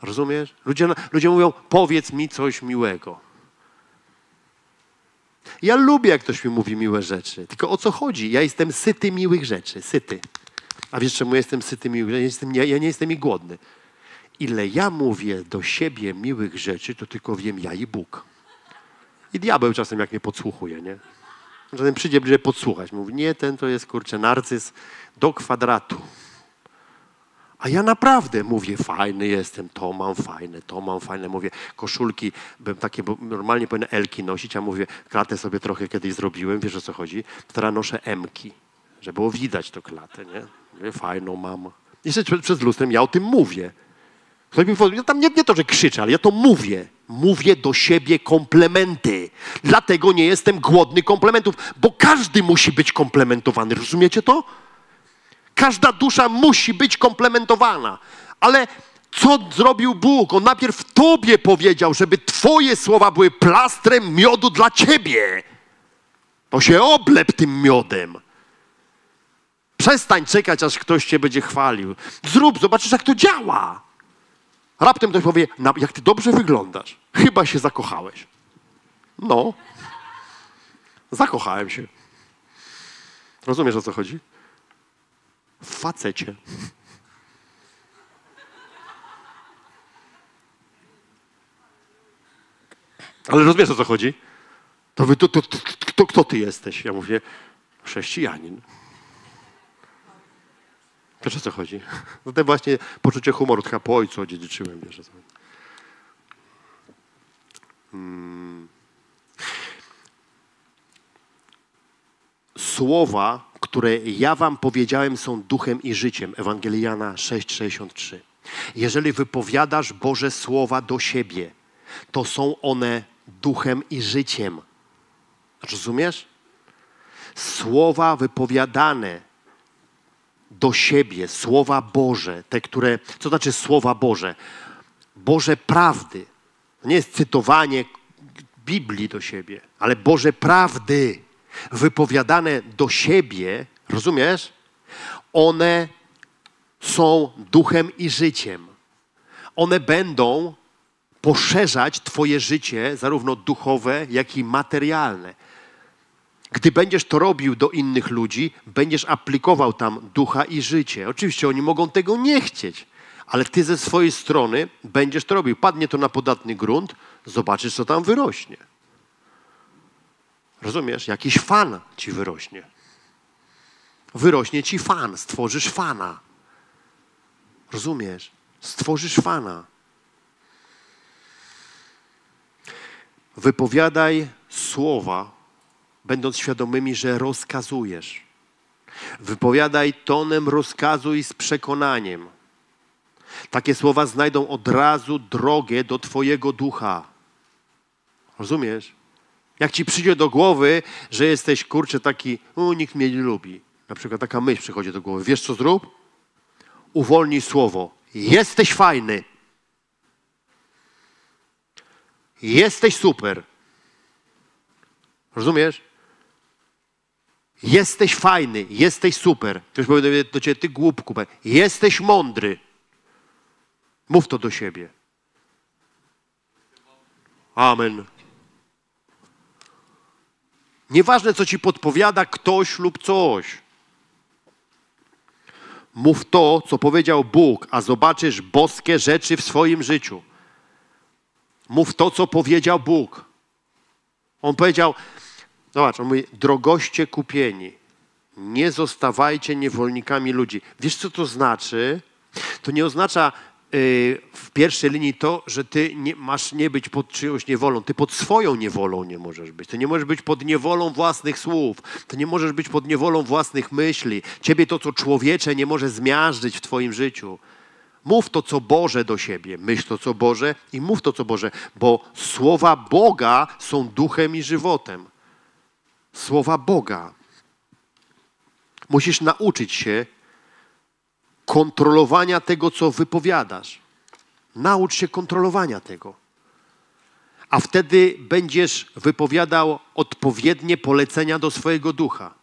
Rozumiesz? Ludzie, ludzie mówią, powiedz mi coś miłego. Ja lubię, jak ktoś mi mówi miłe rzeczy. Tylko o co chodzi? Ja jestem syty miłych rzeczy. Syty. A wiesz czemu jestem syty miłych rzeczy? Ja, jestem, ja, ja nie jestem i głodny. Ile ja mówię do siebie miłych rzeczy, to tylko wiem ja i Bóg. I diabeł czasem jak mnie podsłuchuje, nie? Czasem przyjdzie bliżej podsłuchać. Mówi, nie, ten to jest, kurczę, narcyz do kwadratu. A ja naprawdę mówię, fajny jestem, to mam fajne, to mam fajne. Mówię, koszulki, bym takie, bo normalnie powinien elki nosić, a mówię, klatę sobie trochę kiedyś zrobiłem, wiesz o co chodzi? Teraz noszę emki, żeby było widać to klatę, nie? Mówię, fajną mam. Jeszcze przed lustrem ja o tym mówię. Ja tam nie, nie to, że krzyczę, ale ja to mówię. Mówię do siebie komplementy. Dlatego nie jestem głodny komplementów, bo każdy musi być komplementowany. Rozumiecie to? Każda dusza musi być komplementowana. Ale co zrobił Bóg? On najpierw Tobie powiedział, żeby Twoje słowa były plastrem miodu dla Ciebie. To się oblep tym miodem. Przestań czekać, aż ktoś Cię będzie chwalił. Zrób, zobaczysz, jak to działa. Raptem ktoś powie, jak Ty dobrze wyglądasz. Chyba się zakochałeś. No. Zakochałem się. Rozumiesz, o co chodzi? W facecie. Ale rozumiesz o co chodzi? To, to, to, to, to, kto ty jesteś? Ja mówię, chrześcijanin. Wiesz o co chodzi? No to właśnie poczucie humoru, trochę po ojcu odziedziczyłem, wiesz o co chodzi. Hmm. Słowa które ja wam powiedziałem, są duchem i życiem. Ewangeliana 6,63. Jeżeli wypowiadasz Boże słowa do siebie, to są one duchem i życiem. Rozumiesz? Słowa wypowiadane do siebie, słowa Boże, te, które, co znaczy słowa Boże? Boże prawdy. To nie jest cytowanie Biblii do siebie, ale Boże prawdy wypowiadane do siebie, rozumiesz? One są duchem i życiem. One będą poszerzać Twoje życie, zarówno duchowe, jak i materialne. Gdy będziesz to robił do innych ludzi, będziesz aplikował tam ducha i życie. Oczywiście oni mogą tego nie chcieć, ale ty ze swojej strony będziesz to robił. Padnie to na podatny grunt, zobaczysz, co tam wyrośnie. Rozumiesz? Jakiś fan ci wyrośnie. Wyrośnie ci fan, stworzysz fana. Rozumiesz? Stworzysz fana. Wypowiadaj słowa, będąc świadomymi, że rozkazujesz. Wypowiadaj tonem rozkazu i z przekonaniem. Takie słowa znajdą od razu drogę do Twojego ducha. Rozumiesz? Jak ci przyjdzie do głowy, że jesteś kurczę taki, o, nikt mnie nie lubi. Na przykład taka myśl przychodzi do głowy. Wiesz co zrób? Uwolnij słowo. Jesteś fajny. Jesteś super. Rozumiesz? Jesteś fajny, jesteś super. Ktoś powie do ciebie, ty głupku. Jesteś mądry. Mów to do siebie. Amen. Nieważne, co ci podpowiada ktoś lub coś. Mów to, co powiedział Bóg, a zobaczysz boskie rzeczy w swoim życiu. Mów to, co powiedział Bóg. On powiedział, zobacz, on mówi, drogoście kupieni, nie zostawajcie niewolnikami ludzi. Wiesz, co to znaczy? To nie oznacza w pierwszej linii to, że ty nie, masz nie być pod czyjąś niewolą. Ty pod swoją niewolą nie możesz być. Ty nie możesz być pod niewolą własnych słów. Ty nie możesz być pod niewolą własnych myśli. Ciebie to, co człowiecze, nie może zmiażdżyć w twoim życiu. Mów to, co Boże do siebie. Myśl to, co Boże i mów to, co Boże. Bo słowa Boga są duchem i żywotem. Słowa Boga. Musisz nauczyć się kontrolowania tego, co wypowiadasz. Naucz się kontrolowania tego. A wtedy będziesz wypowiadał odpowiednie polecenia do swojego ducha.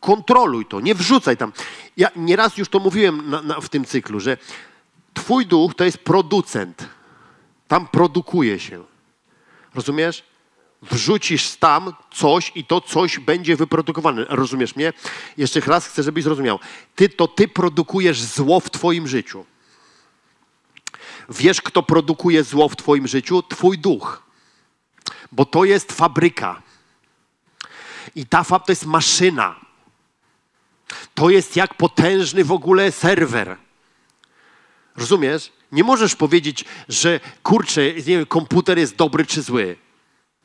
Kontroluj to, nie wrzucaj tam. Ja nieraz już to mówiłem na, na, w tym cyklu, że Twój duch to jest producent. Tam produkuje się. Rozumiesz? Wrzucisz tam coś i to coś będzie wyprodukowane. Rozumiesz mnie? Jeszcze raz chcę, żebyś zrozumiał. Ty to ty produkujesz zło w twoim życiu. Wiesz, kto produkuje zło w twoim życiu? Twój duch. Bo to jest fabryka. I ta fab to jest maszyna. To jest jak potężny w ogóle serwer. Rozumiesz? Nie możesz powiedzieć, że kurczę, nie wiem, komputer jest dobry czy zły.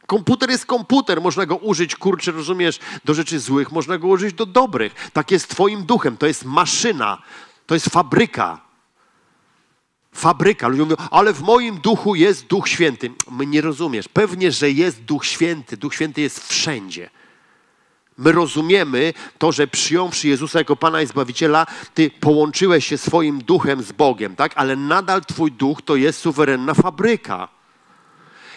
Komputer jest komputer, można go użyć, kurczę, rozumiesz, do rzeczy złych, można go użyć do dobrych. Tak jest twoim duchem, to jest maszyna, to jest fabryka. Fabryka. Ludzie mówią, ale w moim duchu jest Duch Święty. My nie rozumiesz. Pewnie, że jest Duch Święty. Duch Święty jest wszędzie. My rozumiemy to, że przyjąwszy Jezusa jako Pana i Zbawiciela, Ty połączyłeś się swoim duchem z Bogiem, tak? Ale nadal Twój duch to jest suwerenna fabryka.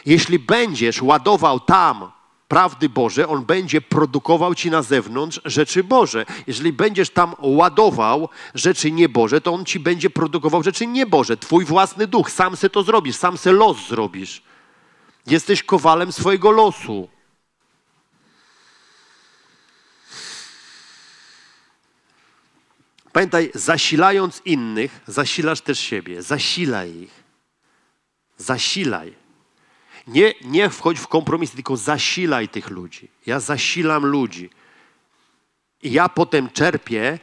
Jeśli będziesz ładował tam prawdy Boże, On będzie produkował ci na zewnątrz rzeczy Boże. Jeżeli będziesz tam ładował rzeczy nieboże, to On ci będzie produkował rzeczy nieboże. Twój własny duch, sam se to zrobisz, sam se los zrobisz. Jesteś kowalem swojego losu. Pamiętaj, zasilając innych, zasilasz też siebie. Zasilaj ich. Zasilaj. Nie, nie wchodź w kompromis, tylko zasilaj tych ludzi. Ja zasilam ludzi. I ja potem czerpię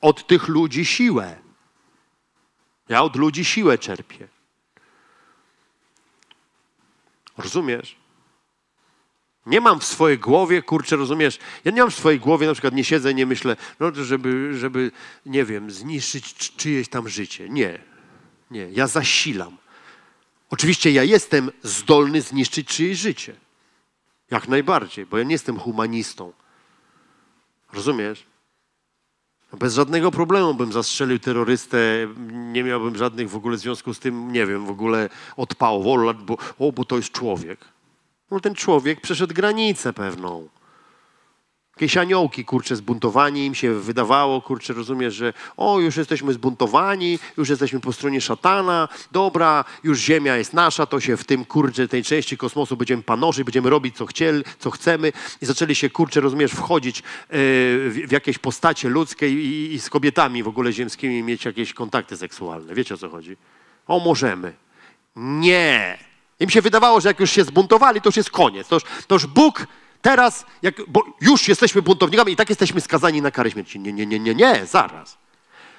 od tych ludzi siłę. Ja od ludzi siłę czerpię. Rozumiesz? Nie mam w swojej głowie, kurczę, rozumiesz? Ja nie mam w swojej głowie, na przykład nie siedzę, nie myślę, no, żeby, żeby, nie wiem, zniszczyć czyjeś tam życie. Nie. Nie. Ja zasilam. Oczywiście ja jestem zdolny zniszczyć czyjeś życie. Jak najbardziej, bo ja nie jestem humanistą. Rozumiesz? Bez żadnego problemu bym zastrzelił terrorystę, nie miałbym żadnych w ogóle w związku z tym, nie wiem, w ogóle odpałów, bo, o, bo to jest człowiek. No ten człowiek przeszedł granicę pewną. Jakieś aniołki, kurczę, zbuntowani, im się wydawało, kurczę, rozumiesz, że o, już jesteśmy zbuntowani, już jesteśmy po stronie szatana, dobra, już ziemia jest nasza, to się w tym, kurczę, tej części kosmosu będziemy panoszyć, będziemy robić, co, chcieli, co chcemy. I zaczęli się, kurczę, rozumiesz, wchodzić yy, w, w, jakieś postacie ludzkie i, i z kobietami w ogóle ziemskimi mieć jakieś kontakty seksualne. Wiecie, o co chodzi? O, możemy. Nie. Im się wydawało, że jak już się zbuntowali, to już jest koniec. To już, to już Bóg Teraz, jak, bo już jesteśmy buntownikami i tak jesteśmy skazani na karę śmierci. Nie, nie, nie, nie, nie, zaraz.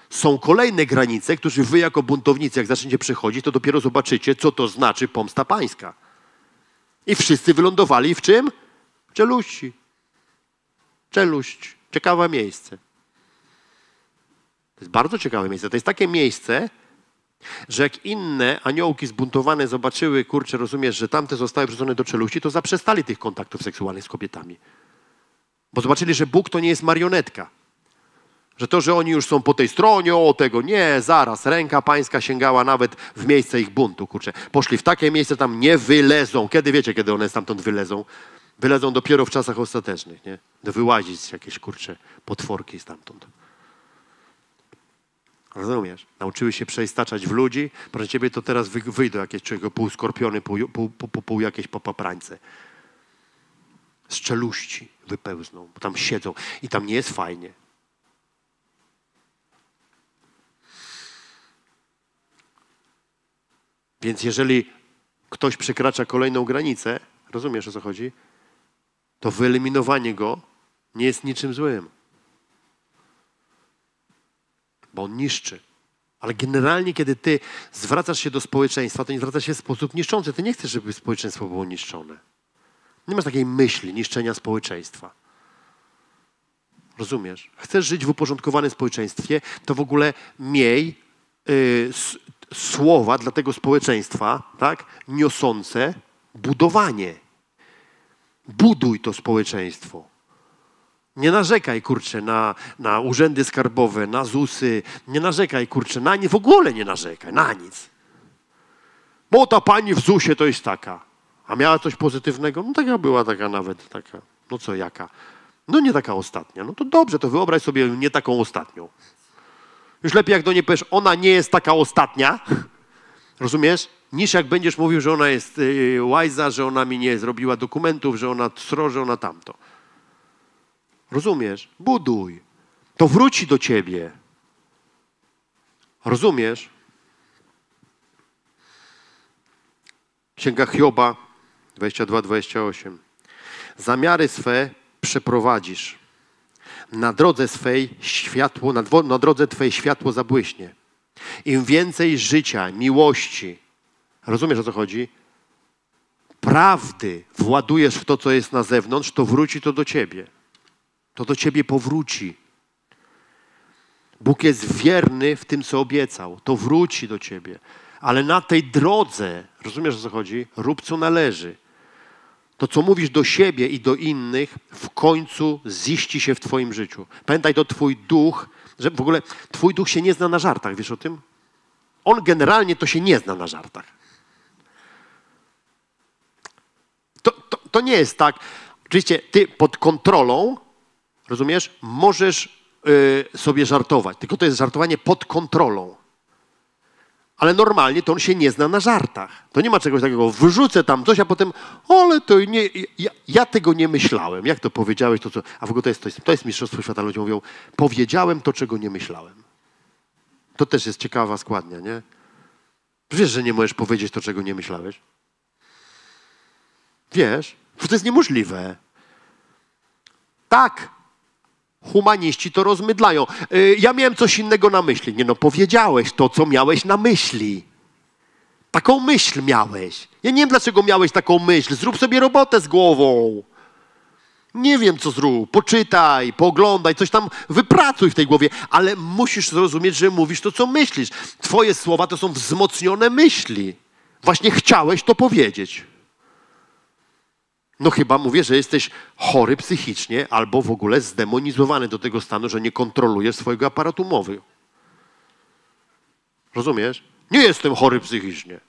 Są kolejne granice, które wy jako buntownicy, jak zaczniecie przechodzić, to dopiero zobaczycie, co to znaczy pomsta pańska. I wszyscy wylądowali w czym? W czeluści. Czeluść. Ciekawe miejsce. To jest bardzo ciekawe miejsce. To jest takie miejsce, że jak inne aniołki zbuntowane zobaczyły, kurczę, rozumiesz, że tamte zostały wrzucone do czeluści, to zaprzestali tych kontaktów seksualnych z kobietami. Bo zobaczyli, że Bóg to nie jest marionetka. Że to, że oni już są po tej stronie, o tego, nie, zaraz, ręka pańska sięgała nawet w miejsce ich buntu, kurczę. Poszli w takie miejsce, tam nie wylezą. Kiedy wiecie, kiedy one stamtąd wylezą? Wylezą dopiero w czasach ostatecznych, nie? Wyłazić jakieś, kurcze, potworki stamtąd. Rozumiesz? Nauczyły się przeistaczać w ludzi, proszę ciebie to teraz wyjdą jakieś czego pół skorpiony, pół, pół, pół, pół jakieś popaprańce. Z czeluści wypełzną, bo tam siedzą i tam nie jest fajnie. Więc jeżeli ktoś przekracza kolejną granicę, rozumiesz o co chodzi, to wyeliminowanie go nie jest niczym złym. Bo on niszczy. Ale generalnie, kiedy ty zwracasz się do społeczeństwa, to nie zwracasz się w sposób niszczący. Ty nie chcesz, żeby społeczeństwo było niszczone. Nie masz takiej myśli niszczenia społeczeństwa. Rozumiesz? Chcesz żyć w uporządkowanym społeczeństwie, to w ogóle miej y, słowa dla tego społeczeństwa, tak, niosące budowanie. Buduj to społeczeństwo. Nie narzekaj, kurczę, na, na urzędy skarbowe, na ZUSy. Nie narzekaj, kurczę, na nie w ogóle nie narzekaj, na nic. Bo ta pani w ZUSie to jest taka. A miała coś pozytywnego? No taka była, taka nawet, taka. No co, jaka? No nie taka ostatnia. No to dobrze, to wyobraź sobie nie taką ostatnią. Już lepiej jak do niej powiesz, ona nie jest taka ostatnia, rozumiesz? Niż jak będziesz mówił, że ona jest yy, łajza, że ona mi nie zrobiła dokumentów, że ona sro, że ona tamto. Rozumiesz? Buduj. To wróci do ciebie. Rozumiesz? Księga Hioba 22-28. Zamiary swe przeprowadzisz. Na drodze swej światło, na, na drodze Twej światło zabłyśnie. Im więcej życia, miłości, rozumiesz o co chodzi? Prawdy władujesz w to, co jest na zewnątrz, to wróci to do Ciebie. To do Ciebie powróci. Bóg jest wierny w tym, co obiecał. To wróci do Ciebie. Ale na tej drodze, rozumiesz o co chodzi? Rób co należy to, co mówisz do siebie i do innych, w końcu ziści się w Twoim życiu. Pamiętaj, to Twój duch, że w ogóle Twój duch się nie zna na żartach, wiesz o tym? On generalnie to się nie zna na żartach. To, to, to nie jest tak. Oczywiście Ty pod kontrolą, rozumiesz, możesz yy, sobie żartować, tylko to jest żartowanie pod kontrolą ale normalnie to on się nie zna na żartach. To nie ma czegoś takiego, wyrzucę tam coś, a potem, ale to nie, ja, ja tego nie myślałem. Jak to powiedziałeś, to co, a w ogóle to jest, to jest, to jest Mistrzostwo Świata, ludzie mówią, powiedziałem to, czego nie myślałem. To też jest ciekawa składnia, nie? Wiesz, że nie możesz powiedzieć to, czego nie myślałeś? Wiesz, to jest niemożliwe. Tak, Humaniści to rozmydlają. Y, ja miałem coś innego na myśli. Nie no, powiedziałeś to, co miałeś na myśli. Taką myśl miałeś. Ja nie wiem, dlaczego miałeś taką myśl. Zrób sobie robotę z głową. Nie wiem, co zrób. Poczytaj, poglądaj, coś tam wypracuj w tej głowie, ale musisz zrozumieć, że mówisz to, co myślisz. Twoje słowa to są wzmocnione myśli. Właśnie chciałeś to powiedzieć. No chyba mówię, że jesteś chory psychicznie albo w ogóle zdemonizowany do tego stanu, że nie kontrolujesz swojego aparatu mowy. Rozumiesz? Nie jestem chory psychicznie.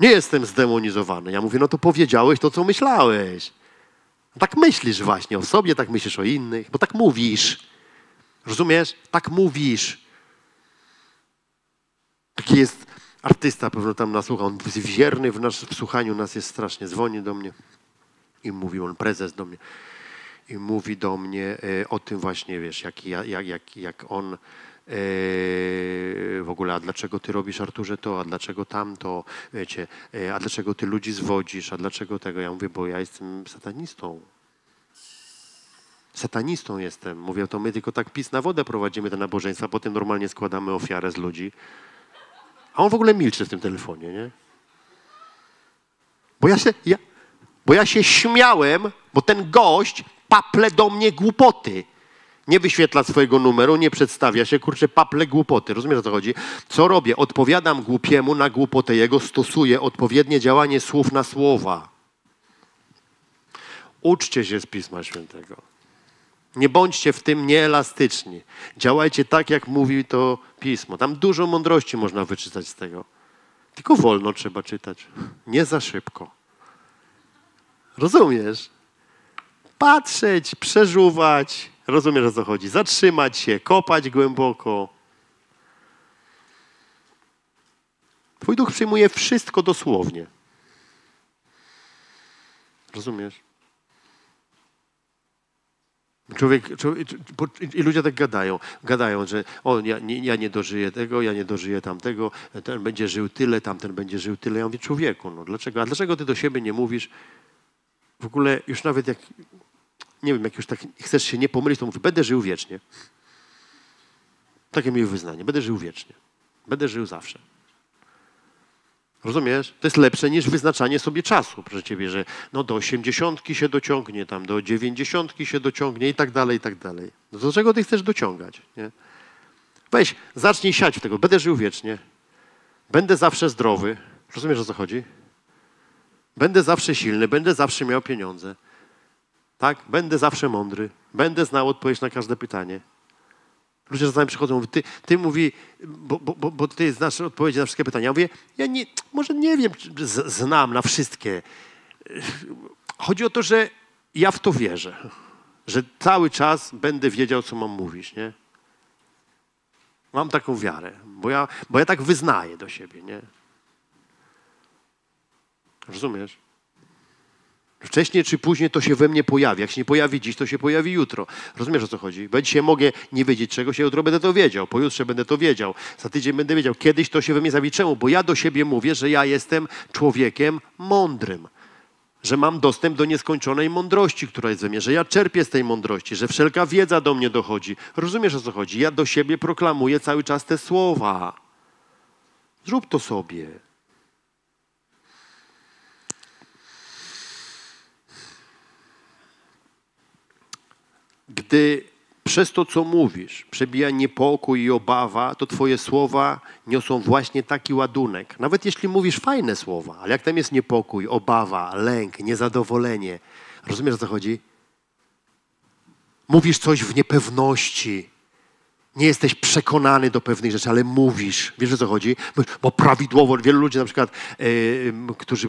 Nie jestem zdemonizowany. Ja mówię, no to powiedziałeś to, co myślałeś. Tak myślisz właśnie o sobie, tak myślisz o innych, bo tak mówisz. Rozumiesz? Tak mówisz. Taki jest artysta, pewno tam nasłucha. On jest wierny w, nas, w słuchaniu nas jest strasznie. Dzwoni do mnie. I mówił on, prezes do mnie, i mówi do mnie e, o tym właśnie, wiesz, jak, jak, jak, jak on e, w ogóle, a dlaczego ty robisz Arturze to, a dlaczego tamto, wiecie, e, a dlaczego ty ludzi zwodzisz, a dlaczego tego? Ja mówię, bo ja jestem satanistą. Satanistą jestem. Mówię, to my tylko tak pis na wodę prowadzimy te nabożeństwa, potem normalnie składamy ofiarę z ludzi. A on w ogóle milczy w tym telefonie, nie? Bo ja się, ja, bo ja się śmiałem, bo ten gość paple do mnie głupoty. Nie wyświetla swojego numeru, nie przedstawia się, kurczę, paple głupoty. Rozumiesz o co chodzi? Co robię? Odpowiadam głupiemu na głupotę jego, stosuję odpowiednie działanie słów na słowa. Uczcie się z Pisma Świętego. Nie bądźcie w tym nieelastyczni. Działajcie tak, jak mówi to Pismo. Tam dużo mądrości można wyczytać z tego. Tylko wolno trzeba czytać. Nie za szybko. Rozumiesz? Patrzeć, przeżuwać. Rozumiesz o co chodzi? Zatrzymać się, kopać głęboko. Twój duch przyjmuje wszystko dosłownie. Rozumiesz? Człowiek, człowiek, I ludzie tak gadają. Gadają, że o, ja, nie, ja nie dożyję tego, ja nie dożyję tamtego, ten będzie żył tyle, tamten będzie żył tyle. Ja mówię, człowieku, no dlaczego? A dlaczego ty do siebie nie mówisz, w ogóle już nawet jak, nie wiem, jak już tak chcesz się nie pomylić, to mówię, będę żył wiecznie. Takie miłe wyznanie, będę żył wiecznie. Będę żył zawsze. Rozumiesz? To jest lepsze niż wyznaczanie sobie czasu, proszę ciebie, że no do osiemdziesiątki się dociągnie, tam do dziewięćdziesiątki się dociągnie i tak dalej, i tak dalej. No do czego ty chcesz dociągać? Nie? Weź, zacznij siać w tego. Będę żył wiecznie. Będę zawsze zdrowy. Rozumiesz, o co chodzi? Będę zawsze silny, będę zawsze miał pieniądze. Tak? Będę zawsze mądry. Będę znał odpowiedź na każde pytanie. Ludzie czasami przychodzą, mówią, ty, ty mówi, bo, bo, bo ty znasz odpowiedzi na wszystkie pytania. Ja mówię, ja nie, może nie wiem, z, znam na wszystkie. Chodzi o to, że ja w to wierzę. Że cały czas będę wiedział, co mam mówić, nie? Mam taką wiarę, bo ja, bo ja tak wyznaję do siebie, nie? Rozumiesz? Wcześniej czy później to się we mnie pojawi. Jak się nie pojawi dziś, to się pojawi jutro. Rozumiesz o co chodzi? Bo dzisiaj mogę nie wiedzieć czegoś, a jutro będę to wiedział, pojutrze będę to wiedział, za tydzień będę wiedział. Kiedyś to się we mnie zawi. Czemu? Bo ja do siebie mówię, że ja jestem człowiekiem mądrym. Że mam dostęp do nieskończonej mądrości, która jest we mnie, że ja czerpię z tej mądrości, że wszelka wiedza do mnie dochodzi. Rozumiesz o co chodzi? Ja do siebie proklamuję cały czas te słowa. Zrób to sobie. Gdy przez to, co mówisz, przebija niepokój i obawa, to Twoje słowa niosą właśnie taki ładunek. Nawet jeśli mówisz fajne słowa, ale jak tam jest niepokój, obawa, lęk, niezadowolenie, rozumiesz o co chodzi? Mówisz coś w niepewności, nie jesteś przekonany do pewnych rzeczy, ale mówisz. Wiesz o co chodzi? Bo prawidłowo, wielu ludzi na przykład, yy, którzy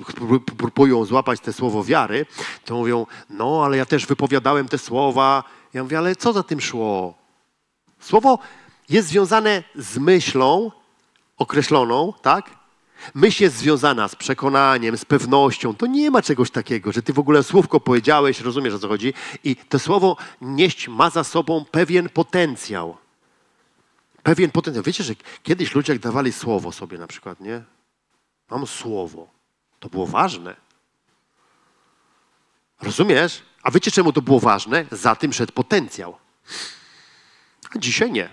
próbują złapać te słowo wiary, to mówią, no ale ja też wypowiadałem te słowa. Ja mówię, ale co za tym szło? Słowo jest związane z myślą określoną, tak? Myśl jest związana z przekonaniem, z pewnością. To nie ma czegoś takiego, że ty w ogóle słówko powiedziałeś, rozumiesz o co chodzi? I to słowo nieść ma za sobą pewien potencjał pewien potencjał. Wiecie, że kiedyś ludzie jak dawali słowo sobie na przykład, nie? Mam słowo. To było ważne. Rozumiesz? A wiecie, czemu to było ważne? Za tym szedł potencjał. A dzisiaj nie.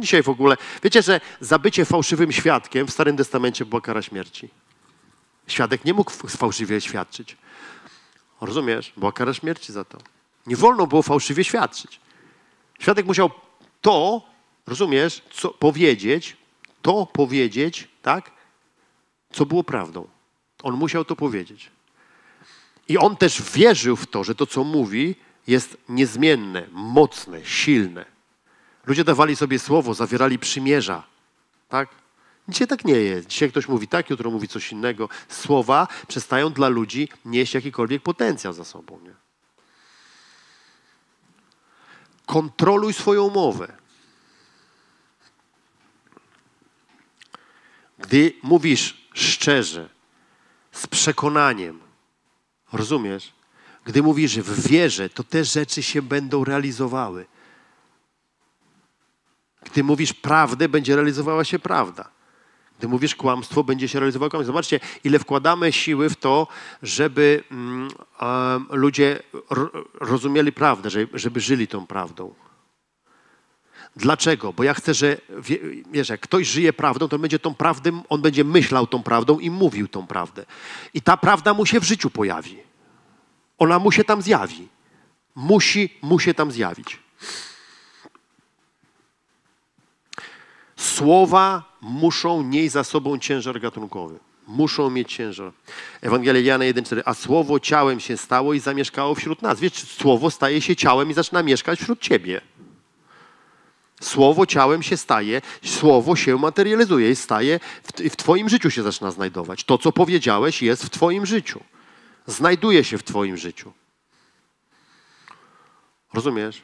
Dzisiaj w ogóle. Wiecie, że za bycie fałszywym świadkiem w Starym Testamencie była kara śmierci. Świadek nie mógł fałszywie świadczyć. Rozumiesz? Była kara śmierci za to. Nie wolno było fałszywie świadczyć. Świadek musiał to rozumiesz, co powiedzieć, to powiedzieć, tak, co było prawdą. On musiał to powiedzieć. I on też wierzył w to, że to, co mówi, jest niezmienne, mocne, silne. Ludzie dawali sobie słowo, zawierali przymierza. Tak? Dzisiaj tak nie jest. Dzisiaj ktoś mówi tak, jutro mówi coś innego. Słowa przestają dla ludzi nieść jakikolwiek potencjał za sobą. Nie? Kontroluj swoją mowę. Gdy mówisz szczerze, z przekonaniem, rozumiesz? Gdy mówisz w wierze, to te rzeczy się będą realizowały. Gdy mówisz prawdę, będzie realizowała się prawda. Gdy mówisz kłamstwo, będzie się realizowało kłamstwo. Zobaczcie, ile wkładamy siły w to, żeby mm, ludzie rozumieli prawdę, żeby, żeby żyli tą prawdą. Dlaczego? Bo ja chcę, że wiesz, jak ktoś żyje prawdą, to będzie tą prawdę, on będzie myślał tą prawdą i mówił tą prawdę. I ta prawda mu się w życiu pojawi. Ona mu się tam zjawi. Musi mu się tam zjawić. Słowa muszą nieść za sobą ciężar gatunkowy. Muszą mieć ciężar. Ewangelia Jana 1,4. A słowo ciałem się stało i zamieszkało wśród nas. Wiesz, słowo staje się ciałem i zaczyna mieszkać wśród ciebie. Słowo ciałem się staje, słowo się materializuje i staje, w, w Twoim życiu się zaczyna znajdować. To, co powiedziałeś, jest w Twoim życiu. Znajduje się w Twoim życiu. Rozumiesz?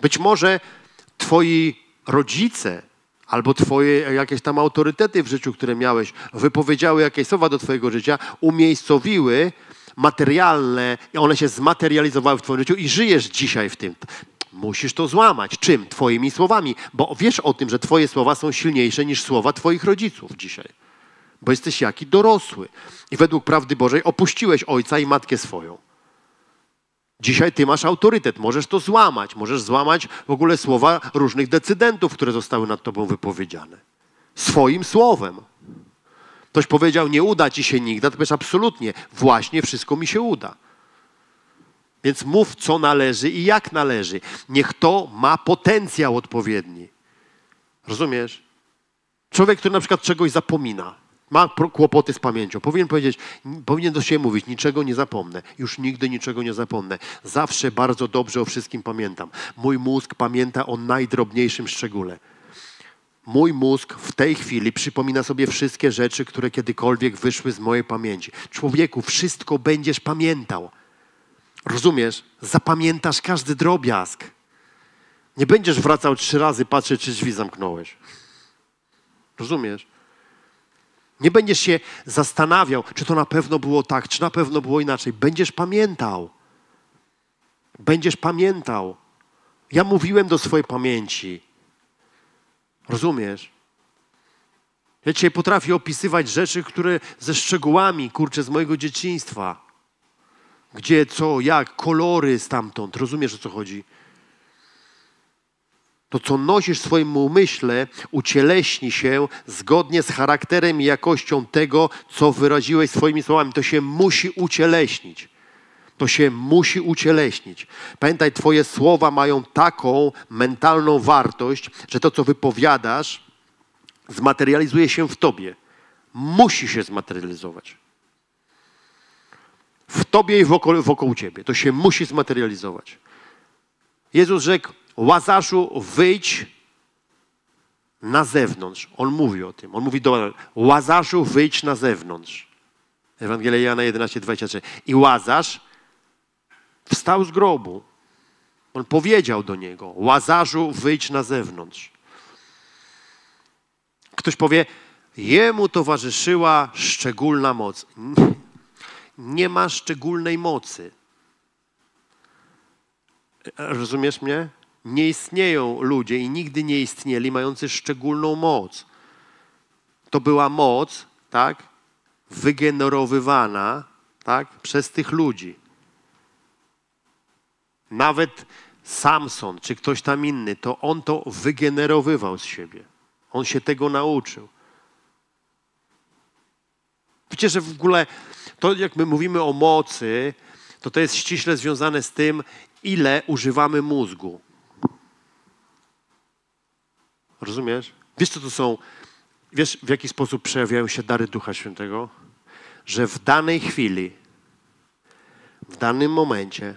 Być może Twoi rodzice albo Twoje jakieś tam autorytety w życiu, które miałeś, wypowiedziały jakieś słowa do Twojego życia, umiejscowiły materialne, one się zmaterializowały w Twoim życiu i żyjesz dzisiaj w tym. Musisz to złamać. Czym? Twoimi słowami. Bo wiesz o tym, że Twoje słowa są silniejsze niż słowa Twoich rodziców dzisiaj. Bo jesteś jaki dorosły. I według prawdy Bożej opuściłeś ojca i matkę swoją. Dzisiaj ty masz autorytet, możesz to złamać, możesz złamać w ogóle słowa różnych decydentów, które zostały nad tobą wypowiedziane. Swoim słowem. Ktoś powiedział, nie uda ci się nigdy, to powiesz absolutnie, właśnie wszystko mi się uda. Więc mów, co należy i jak należy. Niech to ma potencjał odpowiedni. Rozumiesz? Człowiek, który na przykład czegoś zapomina, ma kłopoty z pamięcią, powinien powiedzieć, powinien do siebie mówić, niczego nie zapomnę, już nigdy niczego nie zapomnę. Zawsze bardzo dobrze o wszystkim pamiętam. Mój mózg pamięta o najdrobniejszym szczególe. Mój mózg w tej chwili przypomina sobie wszystkie rzeczy, które kiedykolwiek wyszły z mojej pamięci. Człowieku, wszystko będziesz pamiętał. Rozumiesz? Zapamiętasz każdy drobiazg. Nie będziesz wracał trzy razy, patrzeć, czy drzwi zamknąłeś. Rozumiesz? Nie będziesz się zastanawiał, czy to na pewno było tak, czy na pewno było inaczej. Będziesz pamiętał. Będziesz pamiętał. Ja mówiłem do swojej pamięci. Rozumiesz? Ja dzisiaj potrafię opisywać rzeczy, które ze szczegółami, kurczę, z mojego dzieciństwa. Gdzie, co, jak, kolory stamtąd. Rozumiesz, o co chodzi? To, co nosisz w swoim umyśle, ucieleśni się zgodnie z charakterem i jakością tego, co wyraziłeś swoimi słowami. To się musi ucieleśnić. To się musi ucieleśnić. Pamiętaj, Twoje słowa mają taką mentalną wartość, że to, co wypowiadasz, zmaterializuje się w Tobie. Musi się zmaterializować. W Tobie i wokół, wokół Ciebie. To się musi zmaterializować. Jezus rzekł, Łazarzu, wyjdź na zewnątrz. On mówi o tym. On mówi do Łazarzu, wyjdź na zewnątrz. Ewangelia Jana 11:23. I Łazarz wstał z grobu. On powiedział do niego: Łazarzu, wyjdź na zewnątrz. Ktoś powie, jemu towarzyszyła szczególna moc. Nie, ma szczególnej mocy. Rozumiesz mnie? nie istnieją ludzie i nigdy nie istnieli mający szczególną moc. To była moc, tak, wygenerowywana, tak, przez tych ludzi. Nawet Samson, czy ktoś tam inny, to on to wygenerowywał z siebie. On się tego nauczył. Wiecie, że w ogóle to, jak my mówimy o mocy, to to jest ściśle związane z tym, ile używamy mózgu. Rozumiesz? Wiesz, co to są? Wiesz, w jaki sposób przejawiają się dary Ducha Świętego? Że w danej chwili, w danym momencie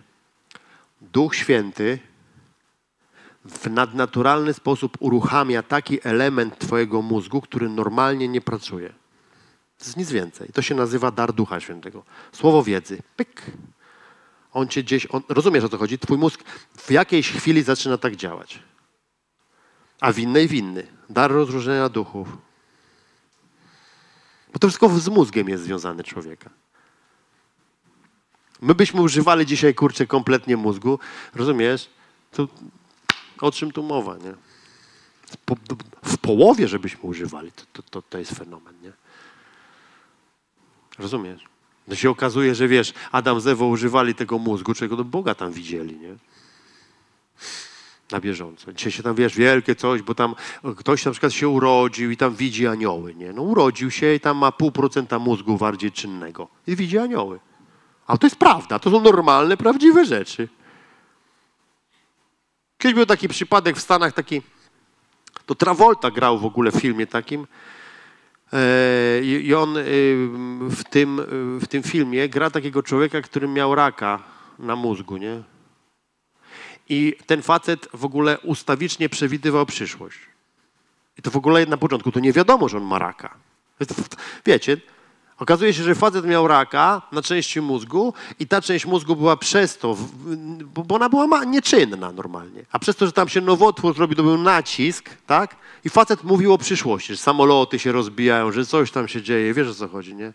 Duch Święty w nadnaturalny sposób uruchamia taki element Twojego mózgu, który normalnie nie pracuje. To jest nic więcej. To się nazywa dar Ducha Świętego. Słowo wiedzy. Pyk. On cię gdzieś, on, rozumiesz o co chodzi? Twój mózg w jakiejś chwili zaczyna tak działać a winny winny. Dar rozróżnienia duchów. Bo to wszystko z mózgiem jest związane człowieka. My byśmy używali dzisiaj, kurczę, kompletnie mózgu, rozumiesz? To o czym tu mowa, nie? w połowie, żebyśmy używali, to, to, to jest fenomen, nie? Rozumiesz? To się okazuje, że wiesz, Adam z używali tego mózgu, czego do Boga tam widzieli, nie? na bieżąco. Dzisiaj się tam, wiesz, wielkie coś, bo tam ktoś na przykład się urodził i tam widzi anioły, nie? No urodził się i tam ma pół procenta mózgu bardziej czynnego i widzi anioły. Ale to jest prawda, to są normalne, prawdziwe rzeczy. Kiedyś był taki przypadek w Stanach, taki, to Travolta grał w ogóle w filmie takim i on e, w tym, w tym filmie gra takiego człowieka, który miał raka na mózgu, nie? I ten facet w ogóle ustawicznie przewidywał przyszłość. I to w ogóle na początku to nie wiadomo, że on ma raka. Wiecie, okazuje się, że facet miał raka na części mózgu i ta część mózgu była przez to, bo ona była nieczynna normalnie. A przez to, że tam się nowotwór zrobił, to był nacisk, tak? I facet mówił o przyszłości, że samoloty się rozbijają, że coś tam się dzieje. Wiesz o co chodzi, nie?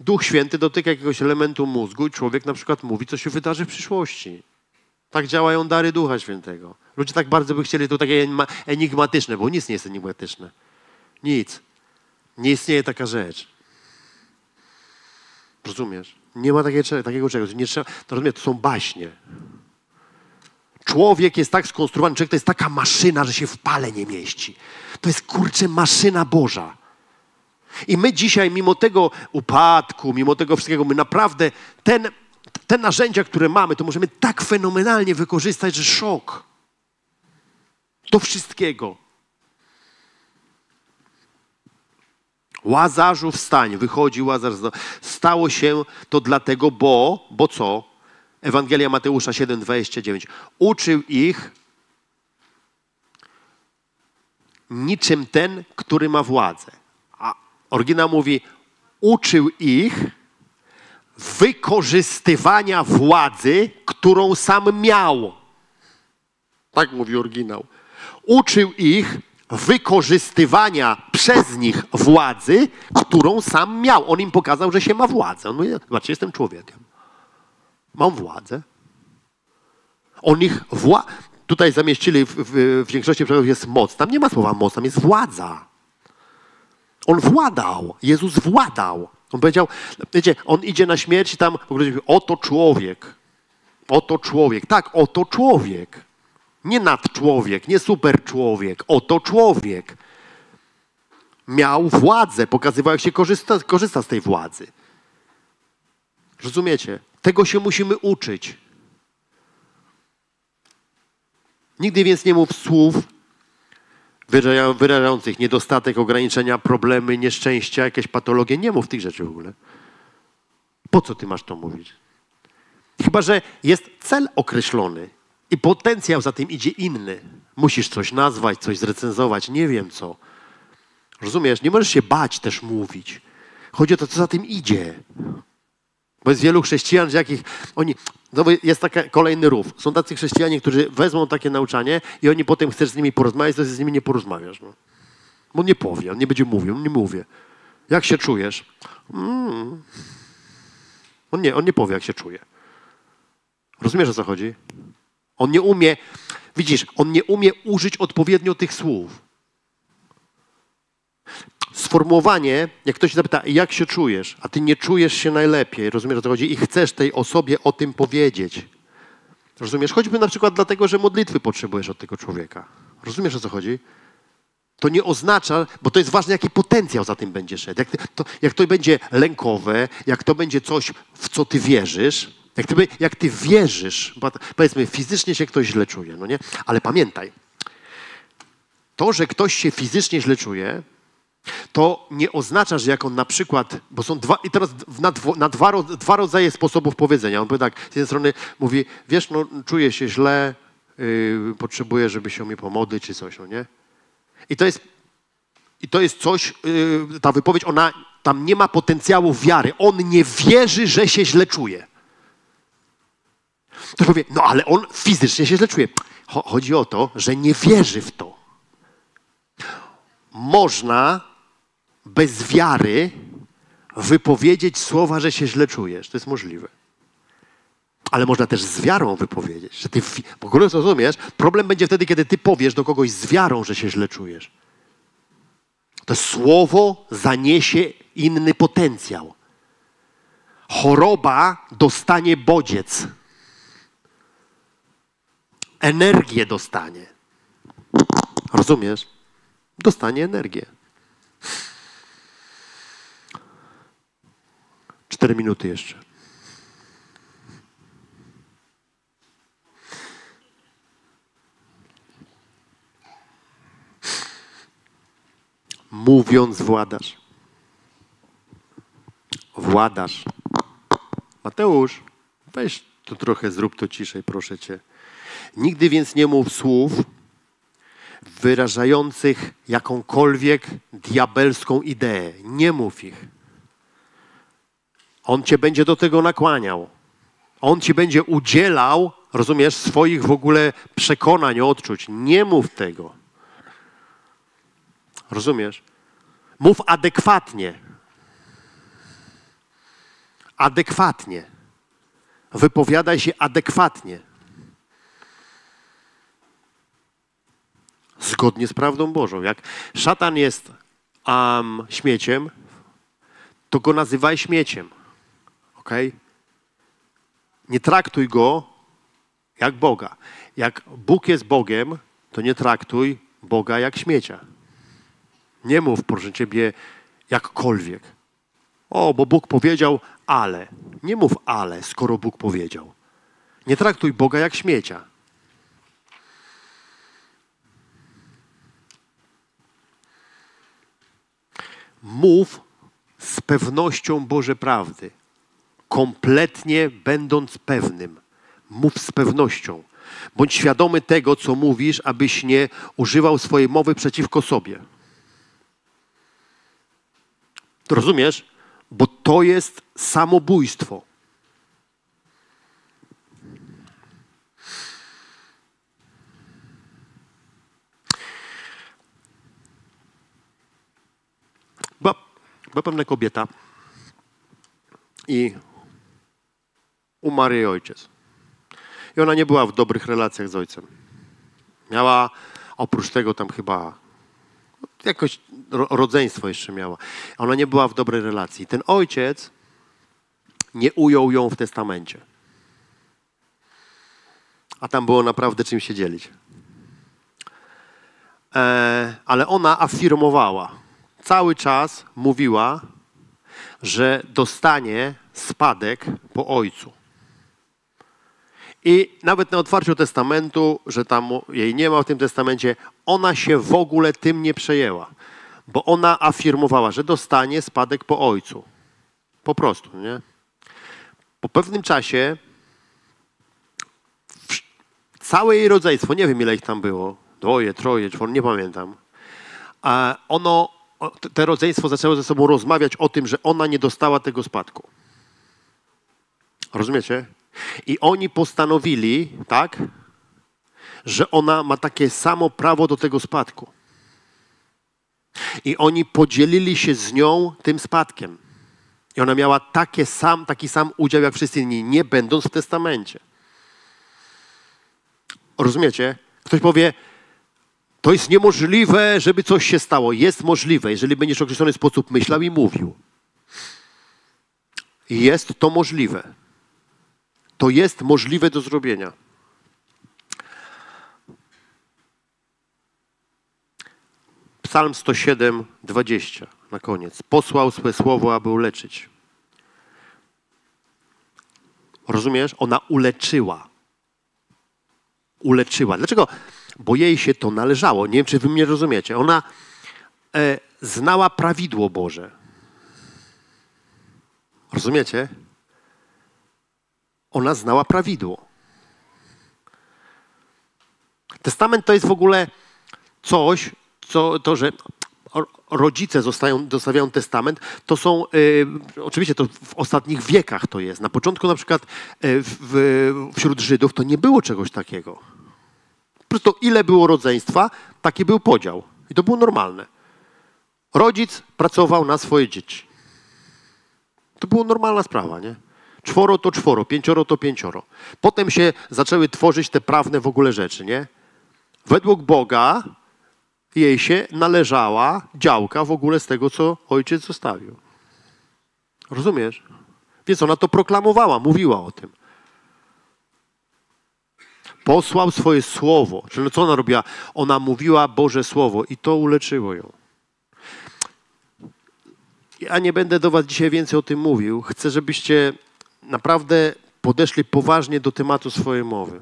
Duch Święty dotyka jakiegoś elementu mózgu i człowiek na przykład mówi, co się wydarzy w przyszłości. Tak działają dary Ducha Świętego. Ludzie tak bardzo by chcieli to takie enigmatyczne, bo nic nie jest enigmatyczne. Nic. Nie istnieje taka rzecz. Rozumiesz? Nie ma takiego, takiego czegoś. Nie trzeba, to, rozumiem, to są baśnie. Człowiek jest tak skonstruowany, człowiek to jest taka maszyna, że się w pale nie mieści. To jest kurczę maszyna Boża. I my dzisiaj, mimo tego upadku, mimo tego wszystkiego, my naprawdę ten, te narzędzia, które mamy, to możemy tak fenomenalnie wykorzystać, że szok. Do wszystkiego. Łazarzu wstań, wychodzi Łazarz. Stało się to dlatego, bo, bo co? Ewangelia Mateusza 7:29. Uczył ich niczym ten, który ma władzę. A oryginał mówi, uczył ich wykorzystywania władzy, którą sam miał. Tak mówi oryginał. Uczył ich wykorzystywania przez nich władzy, którą sam miał. On im pokazał, że się ma władzę. On mówi, zobaczcie, jestem człowiekiem. Mam władzę. On ich wła... Tutaj zamieścili w, w, w większości przykładów jest moc. Tam nie ma słowa moc, tam jest władza. On władał. Jezus władał. On powiedział, wiecie, on idzie na śmierć i tam mówi, oto człowiek. Oto człowiek. Tak, oto człowiek. Nie nadczłowiek, nie super człowiek. Oto człowiek. Miał władzę, pokazywał, jak się korzysta, korzysta z tej władzy. Rozumiecie? Tego się musimy uczyć. Nigdy więc nie mów słów wyrażających niedostatek, ograniczenia, problemy, nieszczęścia, jakieś patologie. Nie mów tych rzeczy w ogóle. Po co ty masz to mówić? Chyba, że jest cel określony i potencjał za tym idzie inny. Musisz coś nazwać, coś zrecenzować, nie wiem co. Rozumiesz? Nie możesz się bać też mówić. Chodzi o to, co za tym idzie. Bo jest wielu chrześcijan, że jakich oni. No jest taki kolejny rów. Są tacy chrześcijanie, którzy wezmą takie nauczanie i oni potem chcesz z nimi porozmawiać, to z nimi nie porozmawiasz. No. Bo nie powie, on nie będzie mówił, on nie mówi. Jak się czujesz? Mm. On, nie, on nie powie, jak się czuje. Rozumiesz, o co chodzi? On nie umie, widzisz, on nie umie użyć odpowiednio tych słów sformułowanie, jak ktoś zapyta, jak się czujesz, a ty nie czujesz się najlepiej, rozumiesz o co chodzi, i chcesz tej osobie o tym powiedzieć. Rozumiesz? Choćby na przykład dlatego, że modlitwy potrzebujesz od tego człowieka. Rozumiesz o co chodzi? To nie oznacza, bo to jest ważne, jaki potencjał za tym będzie szedł. Jak to, jak to będzie lękowe, jak to będzie coś, w co ty wierzysz, jak ty, jak ty wierzysz, powiedzmy, fizycznie się ktoś źle czuje, no nie? Ale pamiętaj, to, że ktoś się fizycznie źle czuje, to nie oznacza, że jak on na przykład, bo są dwa, i teraz na, dwo, na dwa, dwa, rodzaje sposobów powiedzenia. On powie tak, z jednej strony mówi, wiesz, no czuję się źle, yy, potrzebuję, żeby się mi pomodlić, czy coś, no nie? I to jest, i to jest coś, yy, ta wypowiedź, ona, tam nie ma potencjału wiary. On nie wierzy, że się źle czuje. To powie, no ale on fizycznie się źle czuje. Chodzi o to, że nie wierzy w to. Można bez wiary wypowiedzieć słowa, że się źle czujesz. To jest możliwe. Ale można też z wiarą wypowiedzieć, że ty, w ogóle rozumiesz, problem będzie wtedy, kiedy ty powiesz do kogoś z wiarą, że się źle czujesz. To słowo zaniesie inny potencjał. Choroba dostanie bodziec. Energię dostanie. Rozumiesz? Dostanie energię. Cztery minuty jeszcze. Mówiąc władasz. Władasz. Mateusz, weź tu trochę, zrób to ciszej, proszę cię. Nigdy więc nie mów słów wyrażających jakąkolwiek diabelską ideę. Nie mów ich. On cię będzie do tego nakłaniał. On ci będzie udzielał, rozumiesz, swoich w ogóle przekonań, odczuć. Nie mów tego. Rozumiesz? Mów adekwatnie. Adekwatnie. Wypowiadaj się adekwatnie. Zgodnie z prawdą Bożą. Jak szatan jest um, śmieciem, to go nazywaj śmieciem ok? nie traktuj go jak Boga. Jak Bóg jest Bogiem, to nie traktuj Boga jak śmiecia. Nie mów, proszę ciebie, jakkolwiek. O, bo Bóg powiedział, ale. Nie mów ale, skoro Bóg powiedział. Nie traktuj Boga jak śmiecia. Mów z pewnością Boże prawdy. Kompletnie będąc pewnym. Mów z pewnością. Bądź świadomy tego, co mówisz, abyś nie używał swojej mowy przeciwko sobie. Rozumiesz? Bo to jest samobójstwo. Była, była pewna kobieta i umarł jej ojciec. I ona nie była w dobrych relacjach z ojcem. Miała oprócz tego tam chyba jakoś rodzeństwo jeszcze miała. Ona nie była w dobrej relacji. Ten ojciec nie ujął ją w testamencie. A tam było naprawdę czym się dzielić. E, ale ona afirmowała, cały czas mówiła, że dostanie spadek po ojcu. I nawet na otwarciu testamentu, że tam jej nie ma w tym testamencie, ona się w ogóle tym nie przejęła. Bo ona afirmowała, że dostanie spadek po ojcu. Po prostu, nie? Po pewnym czasie całe jej rodzeństwo, nie wiem ile ich tam było, dwoje, troje, czworo, nie pamiętam, ono, te rodzeństwo zaczęło ze sobą rozmawiać o tym, że ona nie dostała tego spadku. Rozumiecie? I oni postanowili, tak, że ona ma takie samo prawo do tego spadku. I oni podzielili się z nią tym spadkiem. I ona miała takie sam, taki sam udział jak wszyscy inni, nie będąc w testamencie. Rozumiecie? Ktoś powie, to jest niemożliwe, żeby coś się stało. Jest możliwe, jeżeli będziesz w określony sposób myślał i mówił. Jest to możliwe. To jest możliwe do zrobienia. Psalm 107, 20 na koniec. Posłał swe słowo, aby uleczyć. Rozumiesz? Ona uleczyła. Uleczyła. Dlaczego? Bo jej się to należało. Nie wiem, czy wy mnie rozumiecie. Ona e, znała prawidło Boże. Rozumiecie? Ona znała prawidło. Testament to jest w ogóle coś, co, to, że rodzice zostają, zostawiają testament, to są, y, oczywiście to w ostatnich wiekach to jest. Na początku na przykład y, w, wśród Żydów to nie było czegoś takiego. Po prostu ile było rodzeństwa, taki był podział. I to było normalne. Rodzic pracował na swoje dzieci. To była normalna sprawa, nie? Czworo to czworo, pięcioro to pięcioro. Potem się zaczęły tworzyć te prawne w ogóle rzeczy, nie? Według Boga jej się należała działka w ogóle z tego, co ojciec zostawił. Rozumiesz? Więc ona to proklamowała, mówiła o tym. Posłał swoje słowo. Czyli co ona robiła? Ona mówiła Boże Słowo i to uleczyło ją. Ja nie będę do Was dzisiaj więcej o tym mówił. Chcę, żebyście naprawdę podeszli poważnie do tematu swojej mowy.